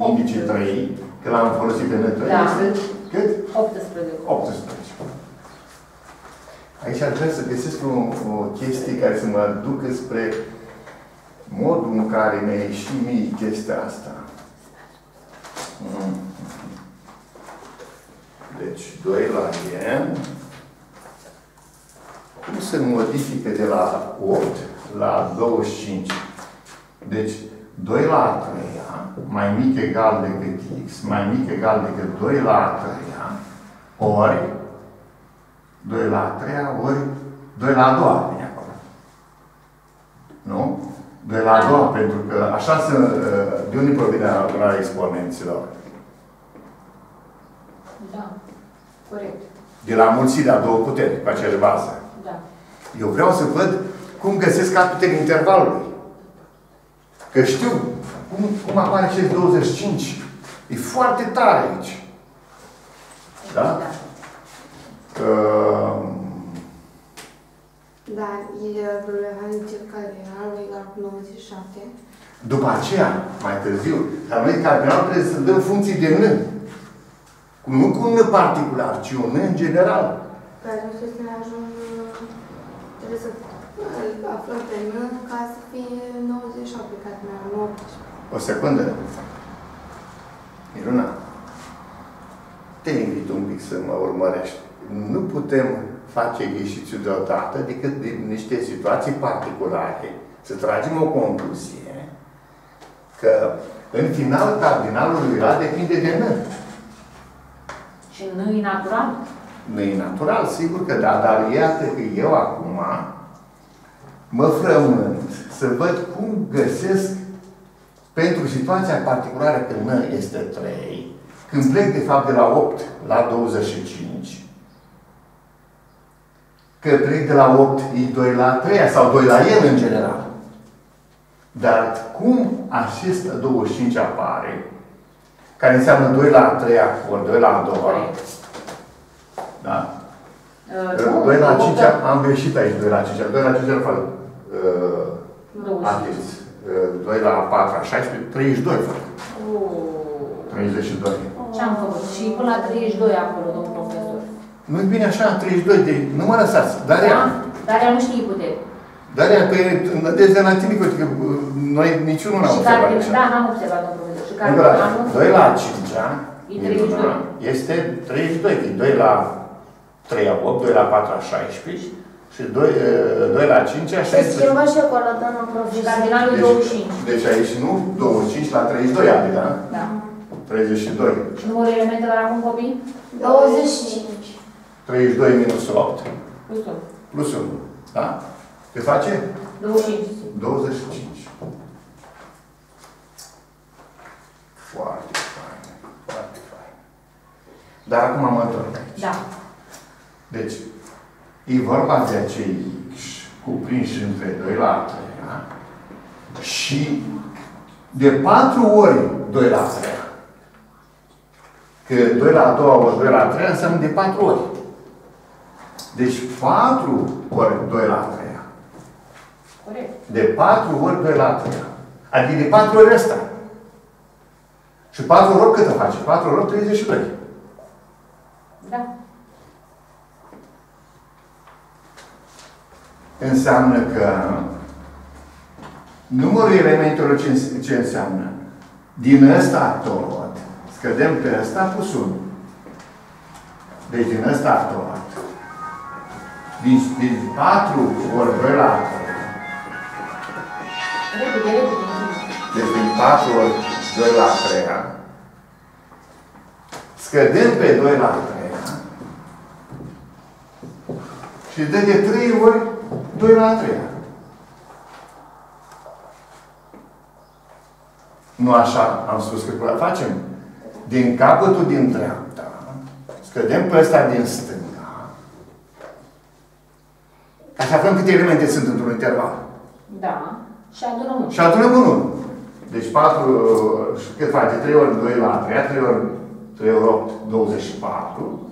indice 3, că l-am folosit pe net Da. este cât? 18. 18. Aici aș vrea să găsesc o, o chestie care să mă ducă spre modul în care mi-a ieșit mie chestia asta. Mm. Deci, 2 la n, cum se modifică de la 8 la 25? Deci, 2 la 3 mai mic egal decât x, mai mic egal decât 2 la 3 ori 2 la 3 ori 2 la 2 vine acolo. Nu? 2 la 2, pentru că așa se, de unde provine la exponenților? Da. Corect. De la mulțirea a două puteri, cu acele bază. Da. Eu vreau să văd cum găsesc capitele intervalului. Că știu cum, cum apare acest 25. E foarte tare aici. Da? Da. Uh, Dar e problema de cardinal egal cu 97. după aceea, mai târziu, la noi cardinal trebuie să dăm funcții de N. Nu cu un N particular, ci un N în general. Care nu să ne ajung... Trebuie să îl aflăm pe N ca să fie 97 pe cardinal, nu 18. O secundă. Miruna, te invit un pic să mă urmărești. Nu putem face exercițiul deodată decât din niște situații particulare, să tragem o concluzie că în final cardinalul lui A depinde de N. Și nu e natural? Nu e natural, sigur că da, dar iată că eu acum mă frământ să văd cum găsesc pentru situația particulară când N este 3, când plec de fapt de la 8 la 25, că trec de la 8 e 2 la 3 sau 2 la el în general. Dar cum acest 25 apare, care înseamnă 2 la 3 ori 2 la 2, Corect. da? Uh, 2 la nu, 5, da. am greșit aici 2 la 5, 2 la 5 îl fac. Uh, 25. atenți. Uh, 2 la 4, 16, 32 fac. Uh, 32. Ce-am făcut? Și până la 32 acolo, domnul profesor. Nu-i bine așa, 32 de... Nu mă lăsați. Dar ea, Da? Dar ea nu știe putere. dar ea, pe nădejde la tine, că uh, noi niciunul n-am Și care, observat așa. da, n-am observat, domnul profesor. Și care Încă o dată, anul, 2 la 5 E 32. este 32, că 2 la 3 a 8, 2 la 4 a 16 și 2, uh, 2 la 5 a Se 16. schimbă și acolo, domnul și profesor. cardinalul e 25. deci aici nu 25 la 32 adică, da? Da. 32. Și numărul elementelor acum copii? 25. 32 minus 8 Plus 1. plus 1. Da? Te face? 25. 25. Foarte fain. Foarte fain. Dar acum mă întorc aici. Da. Deci, e vorba de acei X cuprinși între 2 la 3 da? și de 4 ori 2 la 3 Că 2 la 2 ori 2 la 3 înseamnă de 4 ori. Deci 4 ori 2 la 3 Corect. de 4 ori 2 la 3 Adică de 4 ori ăsta. Și 4 ori cât o face? 4 ori 32. Da. Înseamnă că numărul elementelor ce, îns- ce înseamnă? Din ăsta tot, scădem pe ăsta plus 1. Deci din ăsta tot, din, din 4 ori 2 la 3, Repede, repede. deci din 4 ori 2 la 3, scădem pe 2 la 3 și dă de 3 ori 2 la 3. Nu așa am spus că facem. Din capătul din dreapta, scădem pe ăsta din stânga, ca să aflăm câte elemente sunt într-un interval. Da. Și adunăm unul. Și adunăm unul. Deci 4, și cât face? 3 ori 2 la 3, 3 ori 3 ori 8, 24.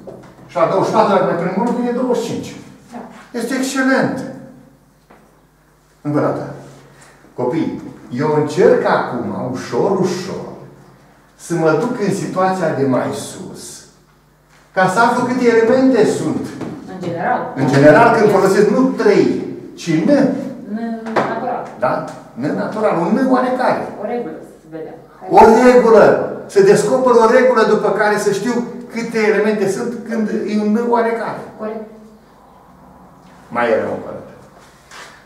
Și la 24, dacă mai punem unul, vine 25. Da. Este excelent. Încă o dată. Copii, eu încerc acum, ușor, ușor, să mă duc în situația de mai sus, ca să aflu câte elemente sunt. În general. În general, când folosesc nu trei, ci n, În natural. da? N natural, un n oarecare. O regulă, să vedem. Hai. O regulă. Să descoper o regulă după care să știu câte elemente sunt când e un n oarecare. Corect. Mai era o părere.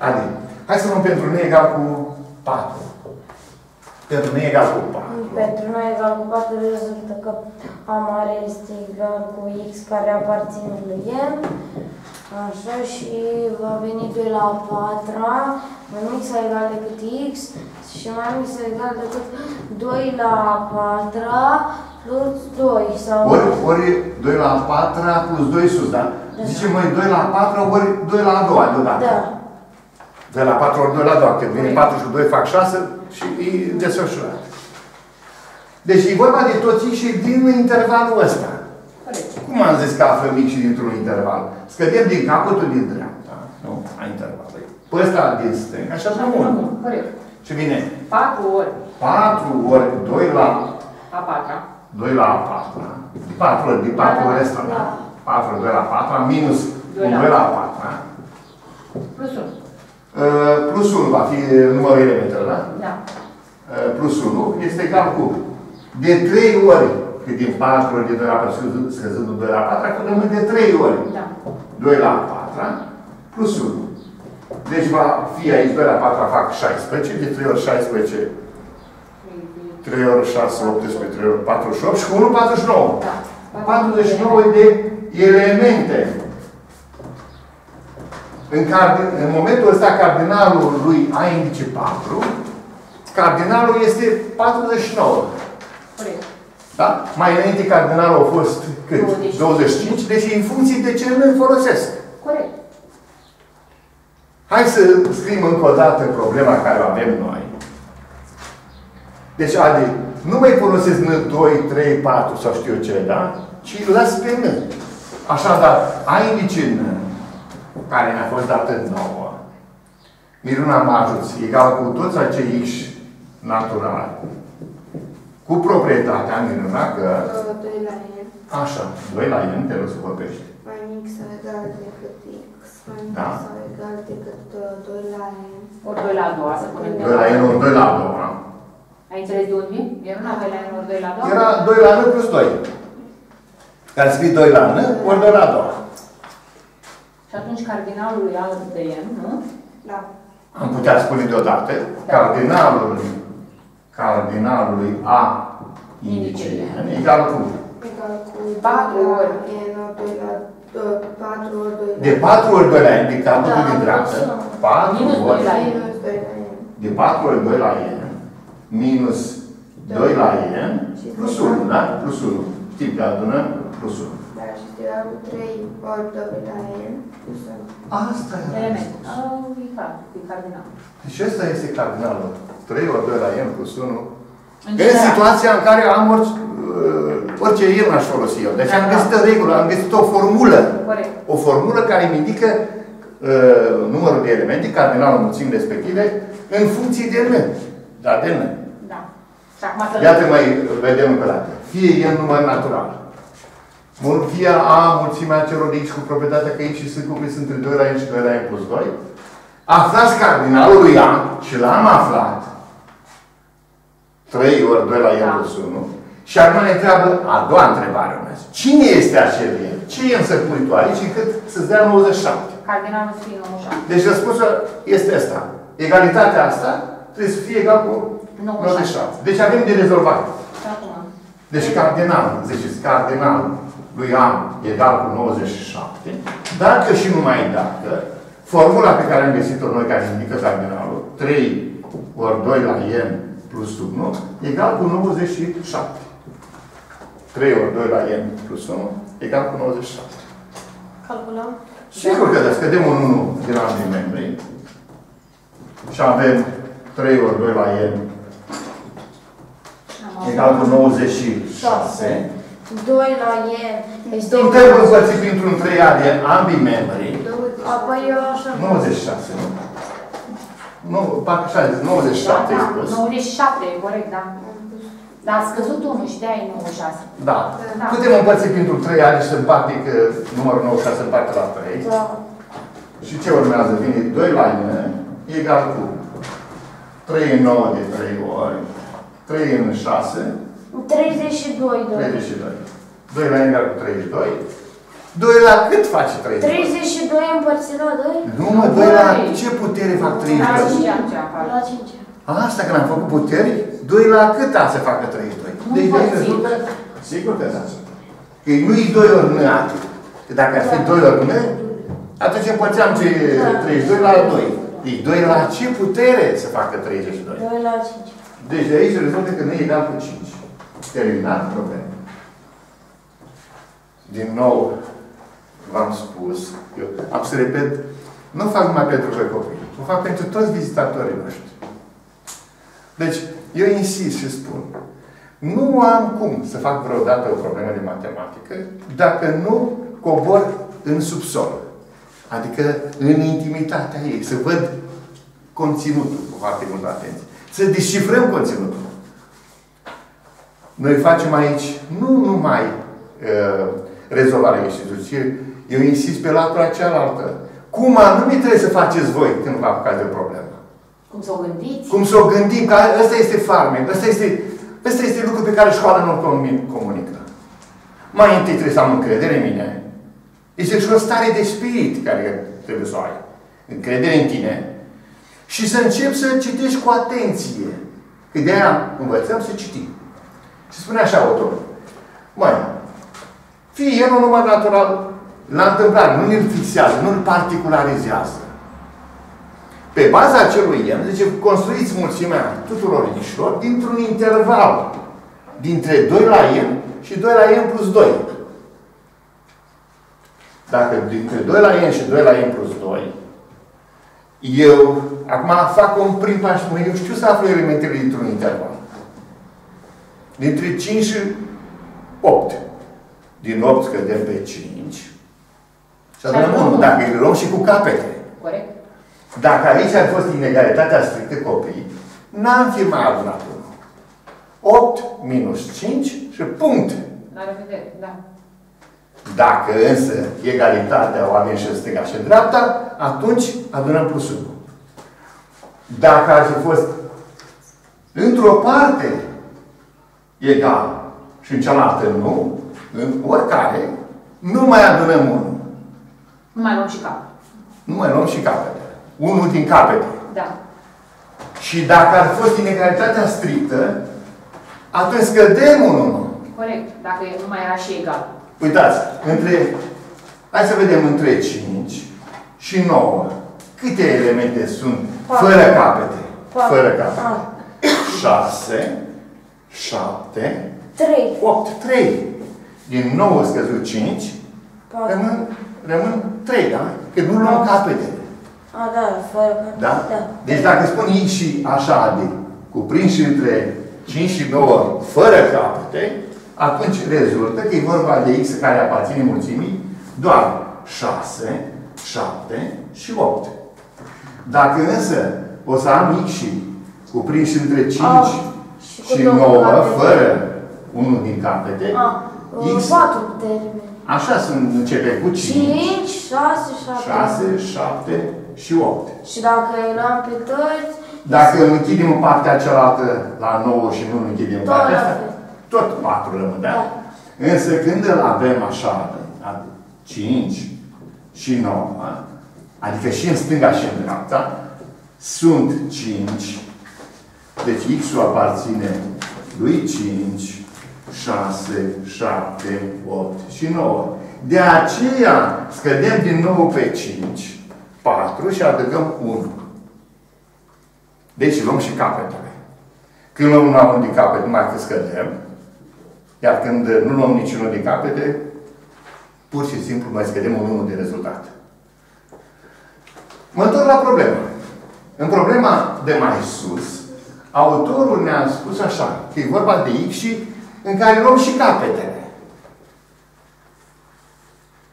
Adi, hai să luăm pentru n egal cu 4. Pentru n egal cu 4. Pentru noi egal cu 4 rezultă că A mare este egal cu X care aparține lui M. Așa și va veni 2 la 4 mai mic sau egal decât X și mai mic sau egal decât 2 la 4 plus 2 sau... Ori, ori 2 la 4 plus 2 sus, da? Zicem noi 2 la 4 ori 2 la 2 deodată. Da. 2 la 4 ori 2 la 2, că vine 4 și 2 fac 6 și e desfășurat. Deci e vorba de toți și din intervalul ăsta. Corect. Cum am zis că aflăm mic și dintr-un interval? Scădem din capătul din dreapta, nu? A intervalului. Pe ăsta din stânga și Și așa adunăm mult. unul. Corect. Și vine 4 ori 4 ori 2 la a patra. 2 la 4. 4 ori, din 4 ori ăsta, da? 4 ori 2 la 4, minus Doi la 2 la 4. Plus 1. Uh, plus 1 va fi numărul elementelor, da? Da. Uh, plus 1 este egal cu de 3 ori, că din 4 ori de 2 la 4, scăzând- scăzând 2 la 4, acum rămân de 3 ori. Da. 2 la 4 plus 1. Deci va fi aici 2 la 4 fac 16, de 3 ori 16, 3 ori 6, 18, 3 ori 48 și cu 1, 49. Da. 49 de elemente. În, cardin, în momentul ăsta, cardinalul lui A indice 4, cardinalul este 49. Corect. Da? Mai înainte cardinalul a fost cât? 25. 25. Deci e în funcție de ce îl folosesc. Corect. Hai să scriem încă o dată problema care o avem noi. Deci, Adi, nu mai folosesc N 2, 3, 4 sau știu eu ce, da? Ci îl las pe N. Așadar, ai indice N, care mi-a fost dată nouă. Miruna mă ajuți, egal cu toți acei X naturali. Cu proprietatea, Miruna, că... 2 la n Așa, 2 la N, te rog să vorbești. mai mic sau egal decât x mai mic Da. sau egal decât uh, 2 la n. Ori 2 la a doua, să punem 2 la N, ori 2 la a doua. Ai înțeles de unde? Era una 2 la N, ori 2 la a doua? Era 2 la N plus 2. Care să fie 2 la N, ori 2 la a doua. Și atunci cardinalul lui alt de n, nu? Da. Am putea spune deodată, cardinalul, cardinalului A indice N egal cu Egal cu Patru 2 la ori. n ori 2 la 4 ori 2 la de 4 ori 2 la N, de capătul Da, din dreapta, da. 4 Minus ori, doi la N. minus 2 la n. de 4 ori 2 la N, minus 2 la N, plus 1, da? Plus 1. Știm că adunăm plus 1. Da, și este egal cu 3 ori 2 la n plus 1. Asta e. Element. Oh, e card, e cardinal. Deci ăsta este cardinalul. 3 ori 2 la N plus 1. În În general. situația în care am orice, uh, orice el n-aș folosi eu. Deci am Da. găsit o regulă, am găsit o formulă. Corect. O formulă care îmi indică uh, numărul de elemente, cardinalul mulțimii respective, în funcție de N. Da, de N. Da. Și acum să Iată mai vedem încă o dată. Fie e un număr natural. Mul- Fie A mulțimea celor de X cu proprietatea că X și S cupli sunt între 2 la N și 2 la N plus 2. Aflați cardinalul lui A și l-am aflat. 3 ori 2 la N Da. plus 1. Și acum ne întreabă a doua întrebare urmează. Cine este acel N? Ce N să pui tu aici încât să-ți dea 97? Cardinalul să fie 97. Deci răspunsul este ăsta. Egalitatea asta trebuie să fie egal cu 97. 97. Deci avem de rezolvat. Și acum. Deci cardinal, ziceți, cardinal lui A egal cu 97, dacă și numai dacă, formula pe care am găsit-o noi, care indică cardinalul, 3 ori 2 la n plus 1, egal cu 97. 3 ori 2 la n plus 1, egal cu 97. Calculăm. Sigur că da, scădem un 1 din ambii membri și avem 3 ori 2 la n Am egal cu 96. 2 la n este... Putem împărți printr-un 3 de ambii membri. 20. Apoi eu așa... 96, nu? Nu, parcă așa zis, 97 ai Da, spus. 97, e corect, da. Dar a scăzut 1 și de-aia e 96. Da. Da. Putem împărți printr-un 3 ani și să împarte că numărul 96 se împarte la 3. Da. Și ce urmează? Vine 2 la n egal cu 3 în 9 de 3 ori, 3 în 6, 32, doi. 32. 2 la n egal cu 32. 2 la cât face 32? 32 împărțit la 2? Nu mă, 2 la Doi. ce putere fac Da, 32? și am ce apare. La 5. Asta când am făcut puteri, 2 la cât a să facă 32? Nu Deci de aici împărțit. rezultă? Sigur că da. Că nu-i 2 ori n atât. Că dacă ar fi Da. 2 ori n, atunci împărțeam ce Da. 32 la 2. Deci 2 la ce putere să facă 32? 2 la 5. Deci de aici rezultă că nu e egal cu 5. Terminat problema. Din nou, v-am spus, eu am să repet, nu fac numai pentru voi copii, o fac pentru toți vizitatorii noștri. Deci, eu insist și spun, nu am cum să fac vreodată o problemă de matematică dacă nu cobor în subsol. Adică în intimitatea ei, să văd conținutul cu foarte multă atenție. Să descifrăm conținutul. Noi facem aici nu numai uh, rezolvarea instituției, eu insist pe latura cealaltă. Cum anume trebuie să faceți voi când vă apucați de o problemă? Cum să o gândiți? Cum să o gândim? Că ăsta este farmec, ăsta este, ăsta este lucru pe care școala nu-l comun- comunică. Mai întâi trebuie să am încredere în mine. Este și o stare de spirit care trebuie să o ai. Încredere în tine. Și să începi să citești cu atenție. Că de aia învățăm să citim. Și spune așa autorul. Măi, fie el un număr natural la întâmplare, nu îl fixează, nu îl particularizează. Pe baza acelui n, zice, construiți mulțimea tuturor ișilor dintr-un interval dintre 2 la n și 2 la n plus 2. Dacă dintre 2 la n și 2 la n plus 2 Eu, acum fac un prim pas, mă, eu știu să aflu elementele dintr-un interval. Dintre 5 și 8. Din 8 scădem pe 5. Și adunăm 1. Dacă îl luăm și cu capete. Corect? Dacă aici ar fost inegalitatea strictă copii, n-am fi mai adunat 1. 8 minus 5 și punct. La revedere, da. Dacă însă egalitatea o avem și în stânga și în dreapta, atunci adunăm plus 1. Dacă ar fi fost într-o parte egal și în cealaltă nu, în oricare, nu mai adunăm 1. Nu mai luăm și cap. Nu mai luăm și capete. Unul din capete. Da. Și dacă ar fi fost inegalitatea strictă, atunci scădem un 1. Corect. Dacă nu mai era și egal. Uitați, între, hai să vedem între 5 și 9. Câte elemente sunt Patru. fără capete? Patru. Fără capete. Ah, 6, 7, 3. 8, 3. Din 9 scăzut 5, 4. rămân, rămân 3, da? Că nu luăm capete. A, da, fără capete. Da? Da. Deci dacă spun X și așa de cuprinși între 5 și 9 fără capete, atunci rezultă că e vorba de X care aparține mulțimii doar 6, 7 și 8. Dacă însă o să am X și cuprinși între 5 Ah, și cu și două 9 capete. fără unul din capete, A, X, 4 termeni. așa sunt, începe cu 5, 5, 6, 7. 6, 7 și 8. Și dacă îi luăm pe toți, Dacă îl închidem în partea cealaltă la 9 și nu îl închidem în Tot partea la asta, fel. tot 4 rămân, da? Da. Însă când îl avem așa, da, 5 și 9, adică și în stânga și în dreapta, sunt 5, deci X-ul aparține lui 5, 6, 7, 8 și 9. De aceea scădem din nou pe 5, 4 și adăugăm 1. Deci luăm și capetele. Când luăm una unul din capete, numai că scădem. Iar când nu luăm niciunul din capete, pur și simplu mai scădem un 1 de rezultat. Mă întorc la problemă. În problema de mai sus, autorul ne-a spus așa, că e vorba de X și în care luăm și capetele.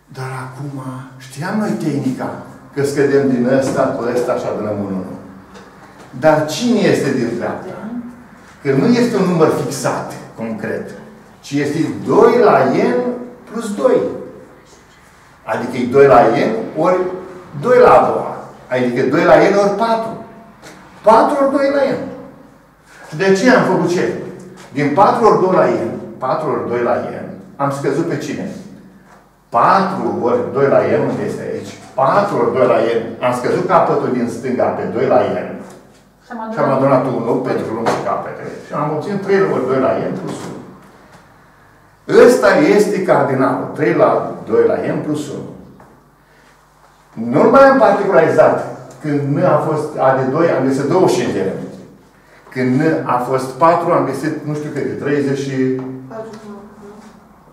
Dar acum știam noi tehnica că scădem din ăsta pe ăsta și adunăm un 1. Dar cine este din dreapta? Că nu este un număr fixat, concret, ci este 2 la n plus 2. Adică e 2 la n ori 2 la a doua. Adică 2 la n ori 4. 4 ori 2 la n. Și de ce am făcut ce? Din 4 ori 2 la n, 4 ori 2 la n, am scăzut pe cine? 4 ori 2 la n, unde este aici? 4 ori 2 la n, am scăzut capătul din stânga pe 2 la n, Și am și am adunat. adunat 1 pentru lung și capete. Și am obținut 3 ori 2 la n plus 1. Ăsta este cardinalul. 3 la 2 la n plus 1. Nu mai am particularizat. Când n a fost a de 2, am găsit 25 de elemente. Când n a fost 4, am găsit, nu știu câte, 30 și...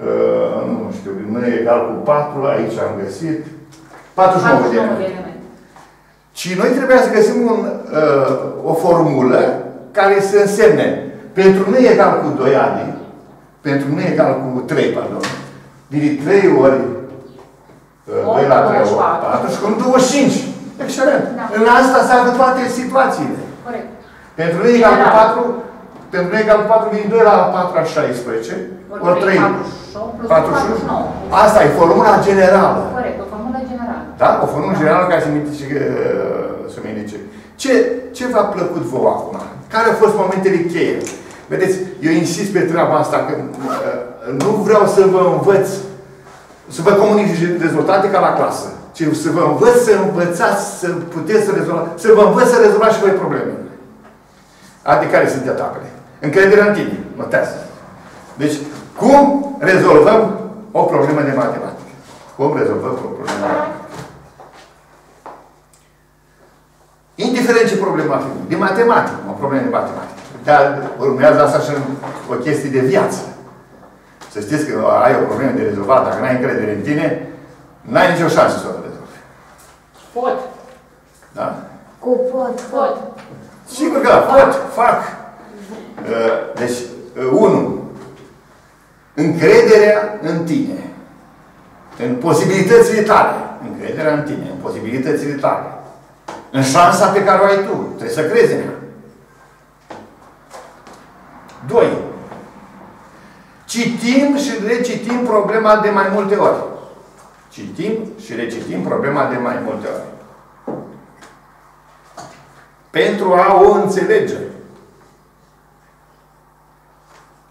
Uh, nu știu, n e egal cu 4, aici am găsit 49 de 49 de elemente. elemente. Și noi trebuia să găsim un, uh, o formulă care să însemne pentru nu egal cu 2 ani, pentru nu egal cu 3, pardon, din 3 ori uh, 2 la 3 ori 24. 4 și cu 25. Excelent. Da. În asta se află toate situațiile. Corect. Pentru nu egal cu General. 4, pentru nu egal cu 4 din 2 la 4 la 16, ori 3. 48 plus 48. 49. Asta e formula generală. Corect, o formulă generală. Da? O formulă generală care să-mi indice, uh, să-mi indice. Ce, ce v-a plăcut vouă acum? Care au fost momentele cheie? Vedeți, eu insist pe treaba asta, că uh, nu vreau să vă învăț, să vă comunic rezultate ca la clasă, ci să vă învăț să învățați, să puteți să rezolvați, să vă învăț să rezolvați și voi problemele. Adică care sunt etapele? Încrederea în tine. Notează. Deci, cum rezolvăm o problemă de matematică? Cum rezolvăm o problemă de matematică? Indiferent ce problemă ar fi. De matematică, o problemă de matematică. Dar urmează asta și o chestie de viață. Să știți că ai o problemă de rezolvat, dacă n-ai încredere în tine, n-ai nicio șansă să o rezolvi. Pot. Da? Cu pot. Pot. Sigur că pot, fac. Uh, Deci, uh, unu, încrederea în tine. În posibilitățile tale. Încrederea în tine, în posibilitățile tale. În șansa pe care o ai tu. Trebuie să crezi în ea. Doi. Citim și recitim problema de mai multe ori. Citim și recitim problema de mai multe ori. Pentru a o înțelege.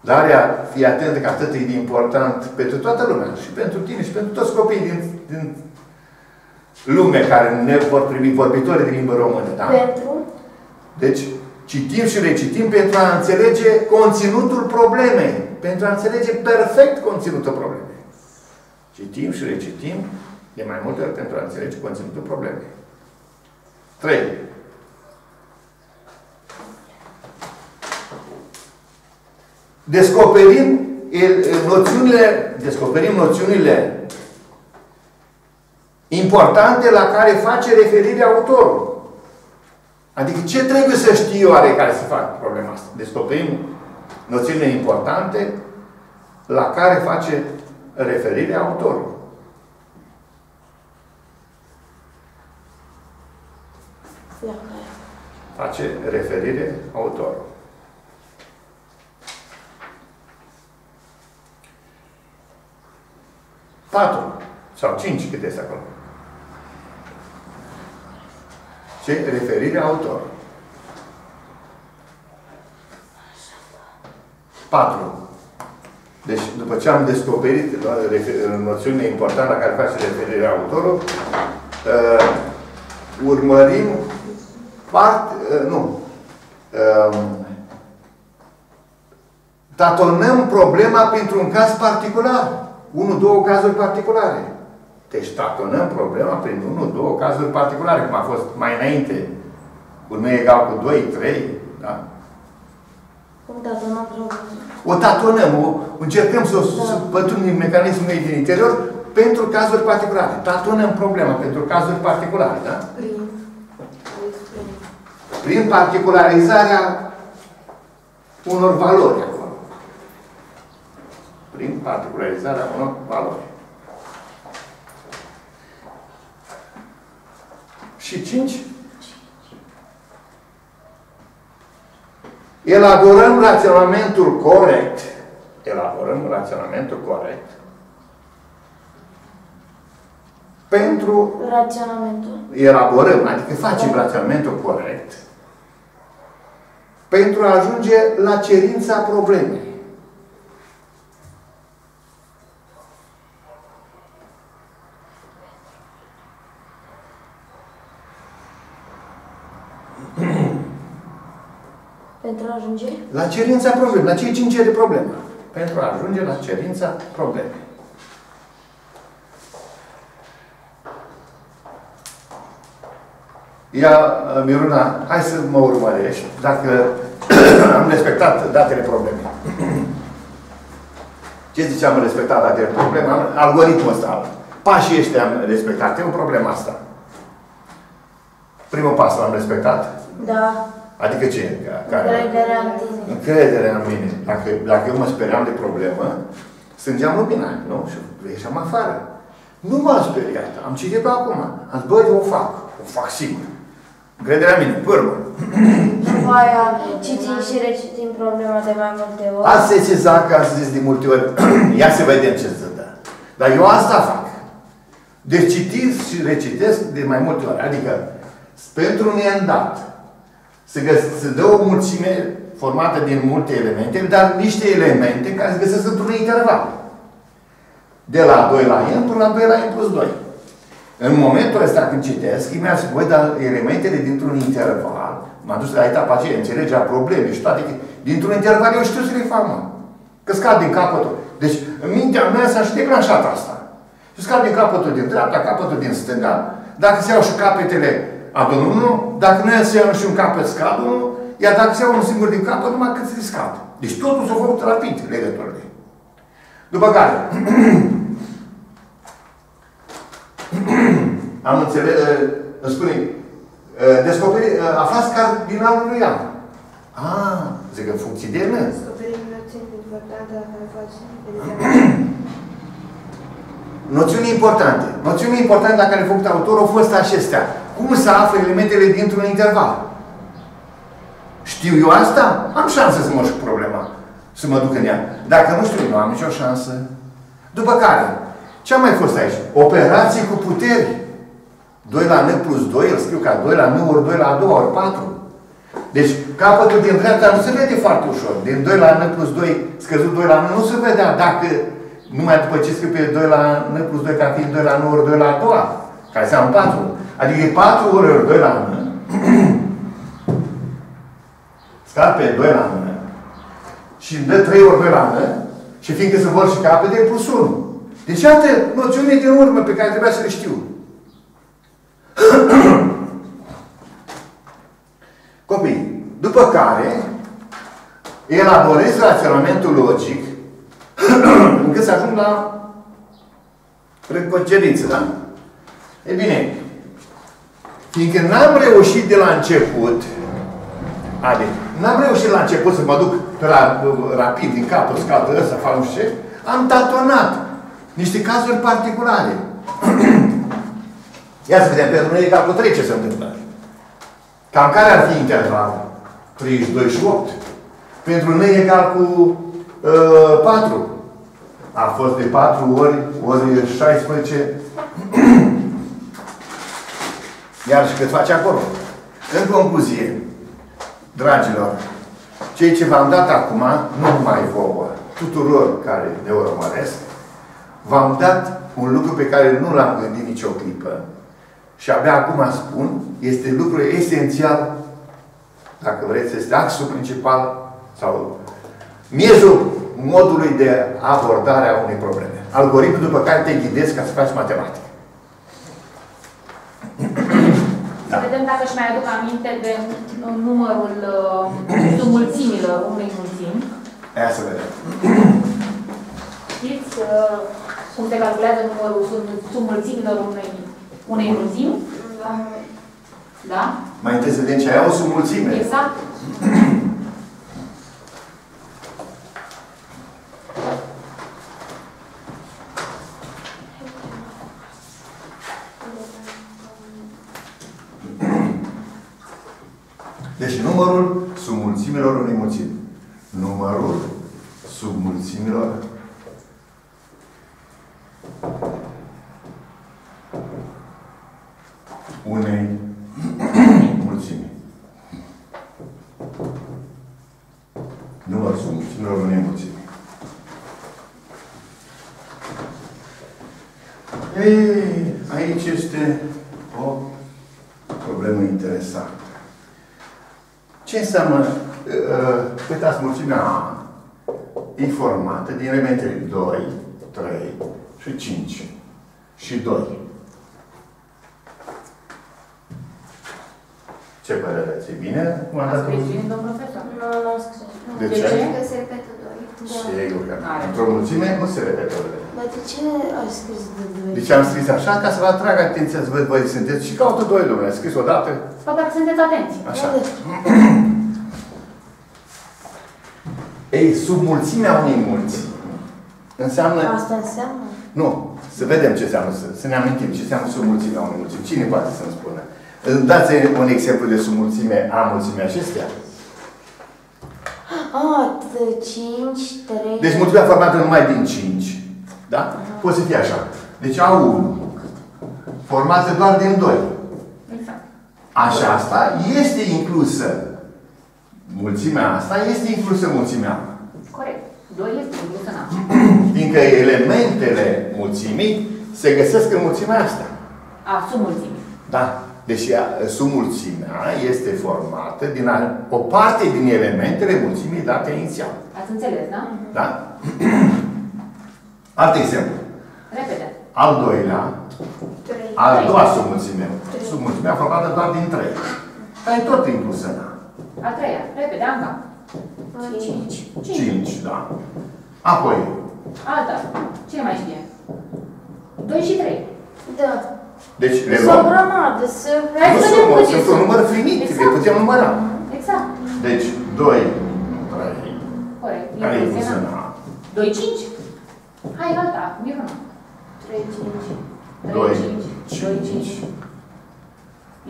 Daria, fii atent că atât e de important pentru toată lumea. Și pentru tine și pentru toți copiii din, din lume care ne vor primi vorbitori de limbă română. Da? Pentru. Deci, citim și recitim pentru a înțelege conținutul problemei. Pentru a înțelege perfect conținutul problemei. Citim și recitim de mai multe ori pentru a înțelege conținutul problemei. 3. Descoperim el- noțiunile, descoperim noțiunile importante la care face referire autorul. Adică ce trebuie să știu oare care să fac problema asta? Descoperim noțiunile importante la care face referire autorul. La care? Face referire autorul. Patru sau cinci câte este acolo. Ce referire autor. Patru. Deci, după ce am descoperit da, refer- noțiunile importante la care face referire autorul, uh, urmărim part, uh, nu, uh, tatonăm problema pentru un caz particular. Unu, două cazuri particulare. Deci tatonăm problema prin unul, două cazuri particulare, cum a fost mai înainte. Cu nu egal cu 2, 3, da? Cum dați una problema? O tatonăm, o, încercăm să, o- Da. să pătrundem mecanismul ei din interior pentru cazuri particulare. Tatonăm problema pentru cazuri particulare, da? Prin. Prin. Prin particularizarea unor valori acolo. Prin particularizarea unor valori. Și cinci. Elaborăm raționamentul corect. Elaborăm raționamentul corect. Pentru Raționamentul. elaborăm, adică facem raționamentul corect pentru a ajunge la cerința problemei. Pentru a ajunge? La cerința problemei, la cei cinci de problemă. Pentru a ajunge la cerința problemei. Ia, Miruna, hai să mă urmărești, dacă am respectat datele problemei. Ce ziceam, am respectat datele problemei? Am, algoritmul ăsta, pașii ăștia am respectat. E o problemă asta. Primul pas l-am respectat. Da. Adică ce? Care? Încrederea în tine. Încrederea în mine. Dacă, dacă eu mă speriam de problemă, strângeam lumina, nu? Și ieșeam afară. Nu m-am speriat. Am citit acum. Am zis, băi, o fac. O fac sigur. Încrederea în mine, pârmă. Și după aia citim și recitim problema de mai multe ori. Asta e exact că am zis de multe ori. Ia să vedem ce se dă. Dar eu asta fac. Deci citesc și recitesc de mai multe ori. Adică, pentru un neîndat, se, găs- se dă o mulțime formată din multe elemente, dar niște elemente care se găsesc într-un interval. De la 2 la n până la 2 la n plus 2. În momentul ăsta când citesc, îmi zic, băi, dar elementele dintr-un interval, m-am dus la etapa aceea, înțelegerea problemei și toate, dintr-un interval eu știu să le fac, mă. Că scad din capătul. Deci, în mintea mea s-a și declanșat asta. Și scad din capătul din dreapta, capătul din stânga. Dacă se iau și capetele, adun unul. Dacă nu se iau și un capăt, scad unul. Iar dacă se iau un singur din capăt, numai cât se scad. Deci totul s-a făcut rapid, legăturile. După care, am înțeles, îmi spune, Uh, Descoperi, uh, aflați cardinalul lui Ian. Ah, zic în funcție de N. Descoperim noțiuni importante la care face Noțiuni importante. Noțiuni importante la care a făcut autorul au fost acestea. Cum să află elementele dintr-un interval? Știu eu asta? Am șansă să mă știu problema. Să mă duc în ea. Dacă nu știu, nu am nicio șansă. După care, ce a mai fost aici? Operații cu puteri. 2 la N plus 2, îl scriu ca 2 la N ori 2 la a doua ori 4. Deci capătul din dreapta nu se vede foarte ușor. Din 2 la N plus 2, scăzut 2 la N, nu se vedea dacă numai după ce scriu pe 2 la N plus 2 ca fiind 2 la N ori 2 la a doua, care înseamnă 4. Adică e 4 ori ori 2 la N. Scap pe 2 la N. Și îmi dă 3 ori 2 la N. Și fiindcă se vor și capete, plus 1. Deci iată noțiunile din urmă pe care trebuia să le știu. Copii, după care elaborez raționamentul logic încât să ajung la reconcerință, da? E bine, fiindcă n-am reușit de la început, adică n-am reușit la început să mă duc pe la, rapid din capul scatul ăsta, fac nu știu ce, am tatonat niște cazuri particulare. Ia să vedem, pentru noi e calcul 3 ce se întâmplă. Cam care ar fi intervalul? 32 și 8. Pentru noi e calcul uh, 4. A fost de 4 ori, ori 16. Iar și cât face acolo. În concluzie, dragilor, cei ce v-am dat acum, nu numai vouă, tuturor care ne urmăresc, v-am dat un lucru pe care nu l-am gândit nicio clipă, și abia acum spun, este lucru esențial, dacă vreți, este axul principal sau miezul modului de abordare a unei probleme. Algoritmul după care te ghidezi ca să faci matematică. Să vedem dacă își mai aduc aminte de numărul uh, submulțimilor unei mulțimi. Aia să vedem. Știți uh, cum se calculează numărul sub- submulțimilor unei, unei mulțimi? Da? Mai întâi să vedem ce ai o submulțime. Exact. Deci numărul submulțimilor unei mulțimi. Numărul submulțimilor unei mulțimi. Numărul submulțimilor unei mulțimi. Ei, aici este o problemă interesantă. Ce înseamnă uh, câtați mulțimea A e formată din elementele 2, 3 și 5 și 2. Ce părere aveți? E bine? Cum am Ați dat scris bine, domn profesor? Nu, nu am scris. De De ce? ce? Că se repetă doi. Sigur că nu. Are. Într-o mulțime nu se repetă orele. Dar de ce ai scris de doi? Deci am scris așa ca să vă atrag atenția să văd voi sunteți și caută doi, domnule. Am scris odată. Sau dacă sunteți atenți. Așa. Ei, submulțimea unei mulți înseamnă... Asta înseamnă? Nu. Să vedem ce înseamnă, să, să ne amintim ce înseamnă submulțimea unei mulțimi. Cine poate să-mi spună? Îmi Dați un exemplu de submulțime a mulțimii acestea. Ah, 5, 3... Deci mulțimea formată numai din 5. Da? Poate să fie așa. Deci A1 formată doar din 2. Exact. Așa asta este inclusă. Mulțimea asta este inclusă mulțimea A. Corect. 2 este inclus în A. Fiindcă elementele mulțimii se găsesc în mulțimea asta. A, submulțimi. Da? Deci ea, submulțimea este formată din a, o parte din elementele mulțimii date inițial. Ați înțeles, da? Da? Alt exemplu. Repede. Al doilea, Trei. al doua submulțime. Submulțimea formată doar din trei. Dar e tot inclusă în A. A treia. Repede, Anca. 5. 5, da. Apoi, Alta. Cine mai știe? 2 și 3. Da. Deci le Sunt o luăm. grămadă, să... Hai Nu să sunt, vedem mă, câte sunt un sunt. număr finit, le Exact. putem număra. Exact. Deci 2, 3, Corect. care e Inclusiv inclusă în în A. A. 2, 5. Hai, alta, Miruna. 3, 5. 3, Doi, 5. 2, 5. cinci.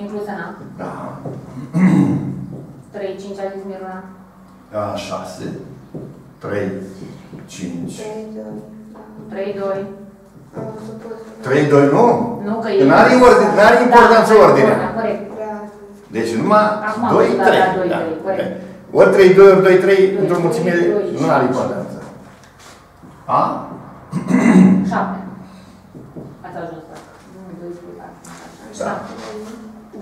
Inclusă în A. Da. 3, 5 a zis Miruna. A 6, 3, 5. 3, 2. 3, 2. Am văzut tot. 3, 2, nu? Nu, că Că e... n-are ordine, n-are importanță da, ordinea. Da, corect. Prea. Deci numai Acum, 2, da, 3. da, doi, trei, corect. Ori 3, 2, ori 2, 3, Doi, într-o trei, mulțime doi, nu are cinci. importanță. A? 7. Ați ajuns la 1, 2, 3, 4, 5, 6, 7. Da.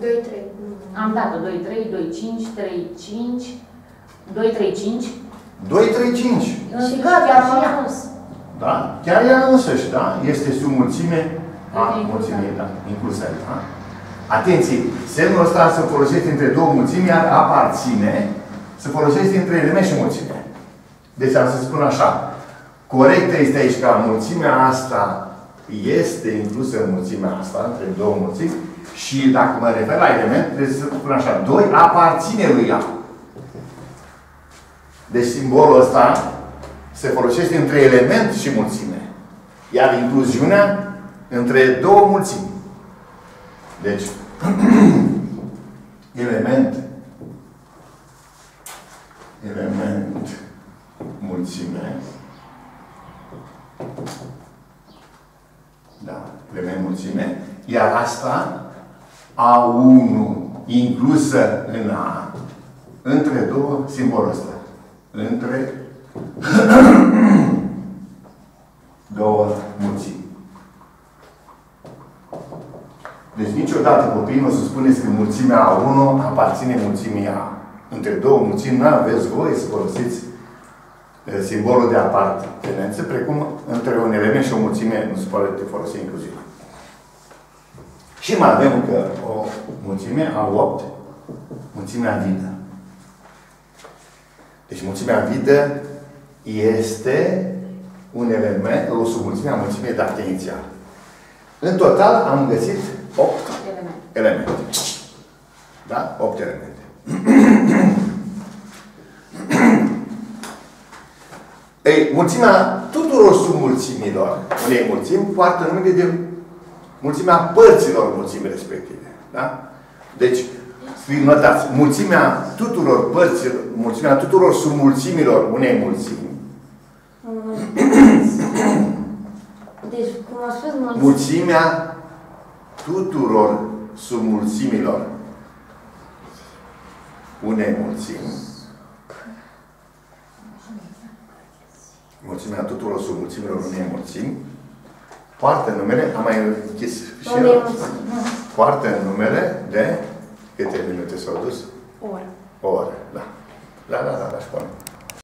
2, 3. Am dat-o 2, 3, 2, 5, 3, 5, 2, 3, 5. 2, 3, 5. Și gata, am ajuns. Da? Chiar ea însăși, da? Este sub mulțime a Este inclusă. mulțimii, da, inclusă aici, da? Atenție, semnul ăsta se folosește între două mulțimi, iar aparține se folosește între element și mulțime. Deci am să spun așa, corect este aici ca mulțimea asta este inclusă în mulțimea asta, între două mulțimi, și dacă mă refer la element, trebuie să spun așa, 2 aparține lui A. Deci simbolul ăsta se folosește între element și mulțime. Iar incluziunea între două mulțimi. Deci, element, element, mulțime, da, element mulțime, iar asta A1 inclusă în A, între două simbolul ăsta. Între două mulțimi. Deci niciodată copiii nu o să spuneți că mulțimea A1 aparține mulțimii A. Între două mulțimi nu aveți voie să folosiți eh, simbolul de apartenență, precum între un element și o mulțime nu se poate folosi inclusiv. Și mai avem încă o mulțime, A8, mulțimea vidă. Deci mulțimea vidă este un element, o submulțime a mulțimii date inițial. În total am găsit 8 Element. elemente. Da? 8 elemente. Ei, mulțimea tuturor submulțimilor unei mulțimi poartă numele de mulțimea părților mulțimii respective. Da? Deci, fi notați, mulțimea tuturor părților, mulțimea tuturor submulțimilor unei mulțimi, Deci, cum a spus mulți, mulțimea tuturor submulțimilor unei mulțimi, mulțimea tuturor submulțimilor unei mulțimi, poartă numele, am mai închis și unei eu, mulțimi. poartă numele de câte minute s-au dus? Ori. O oră, da. Da, da, da, da, spune.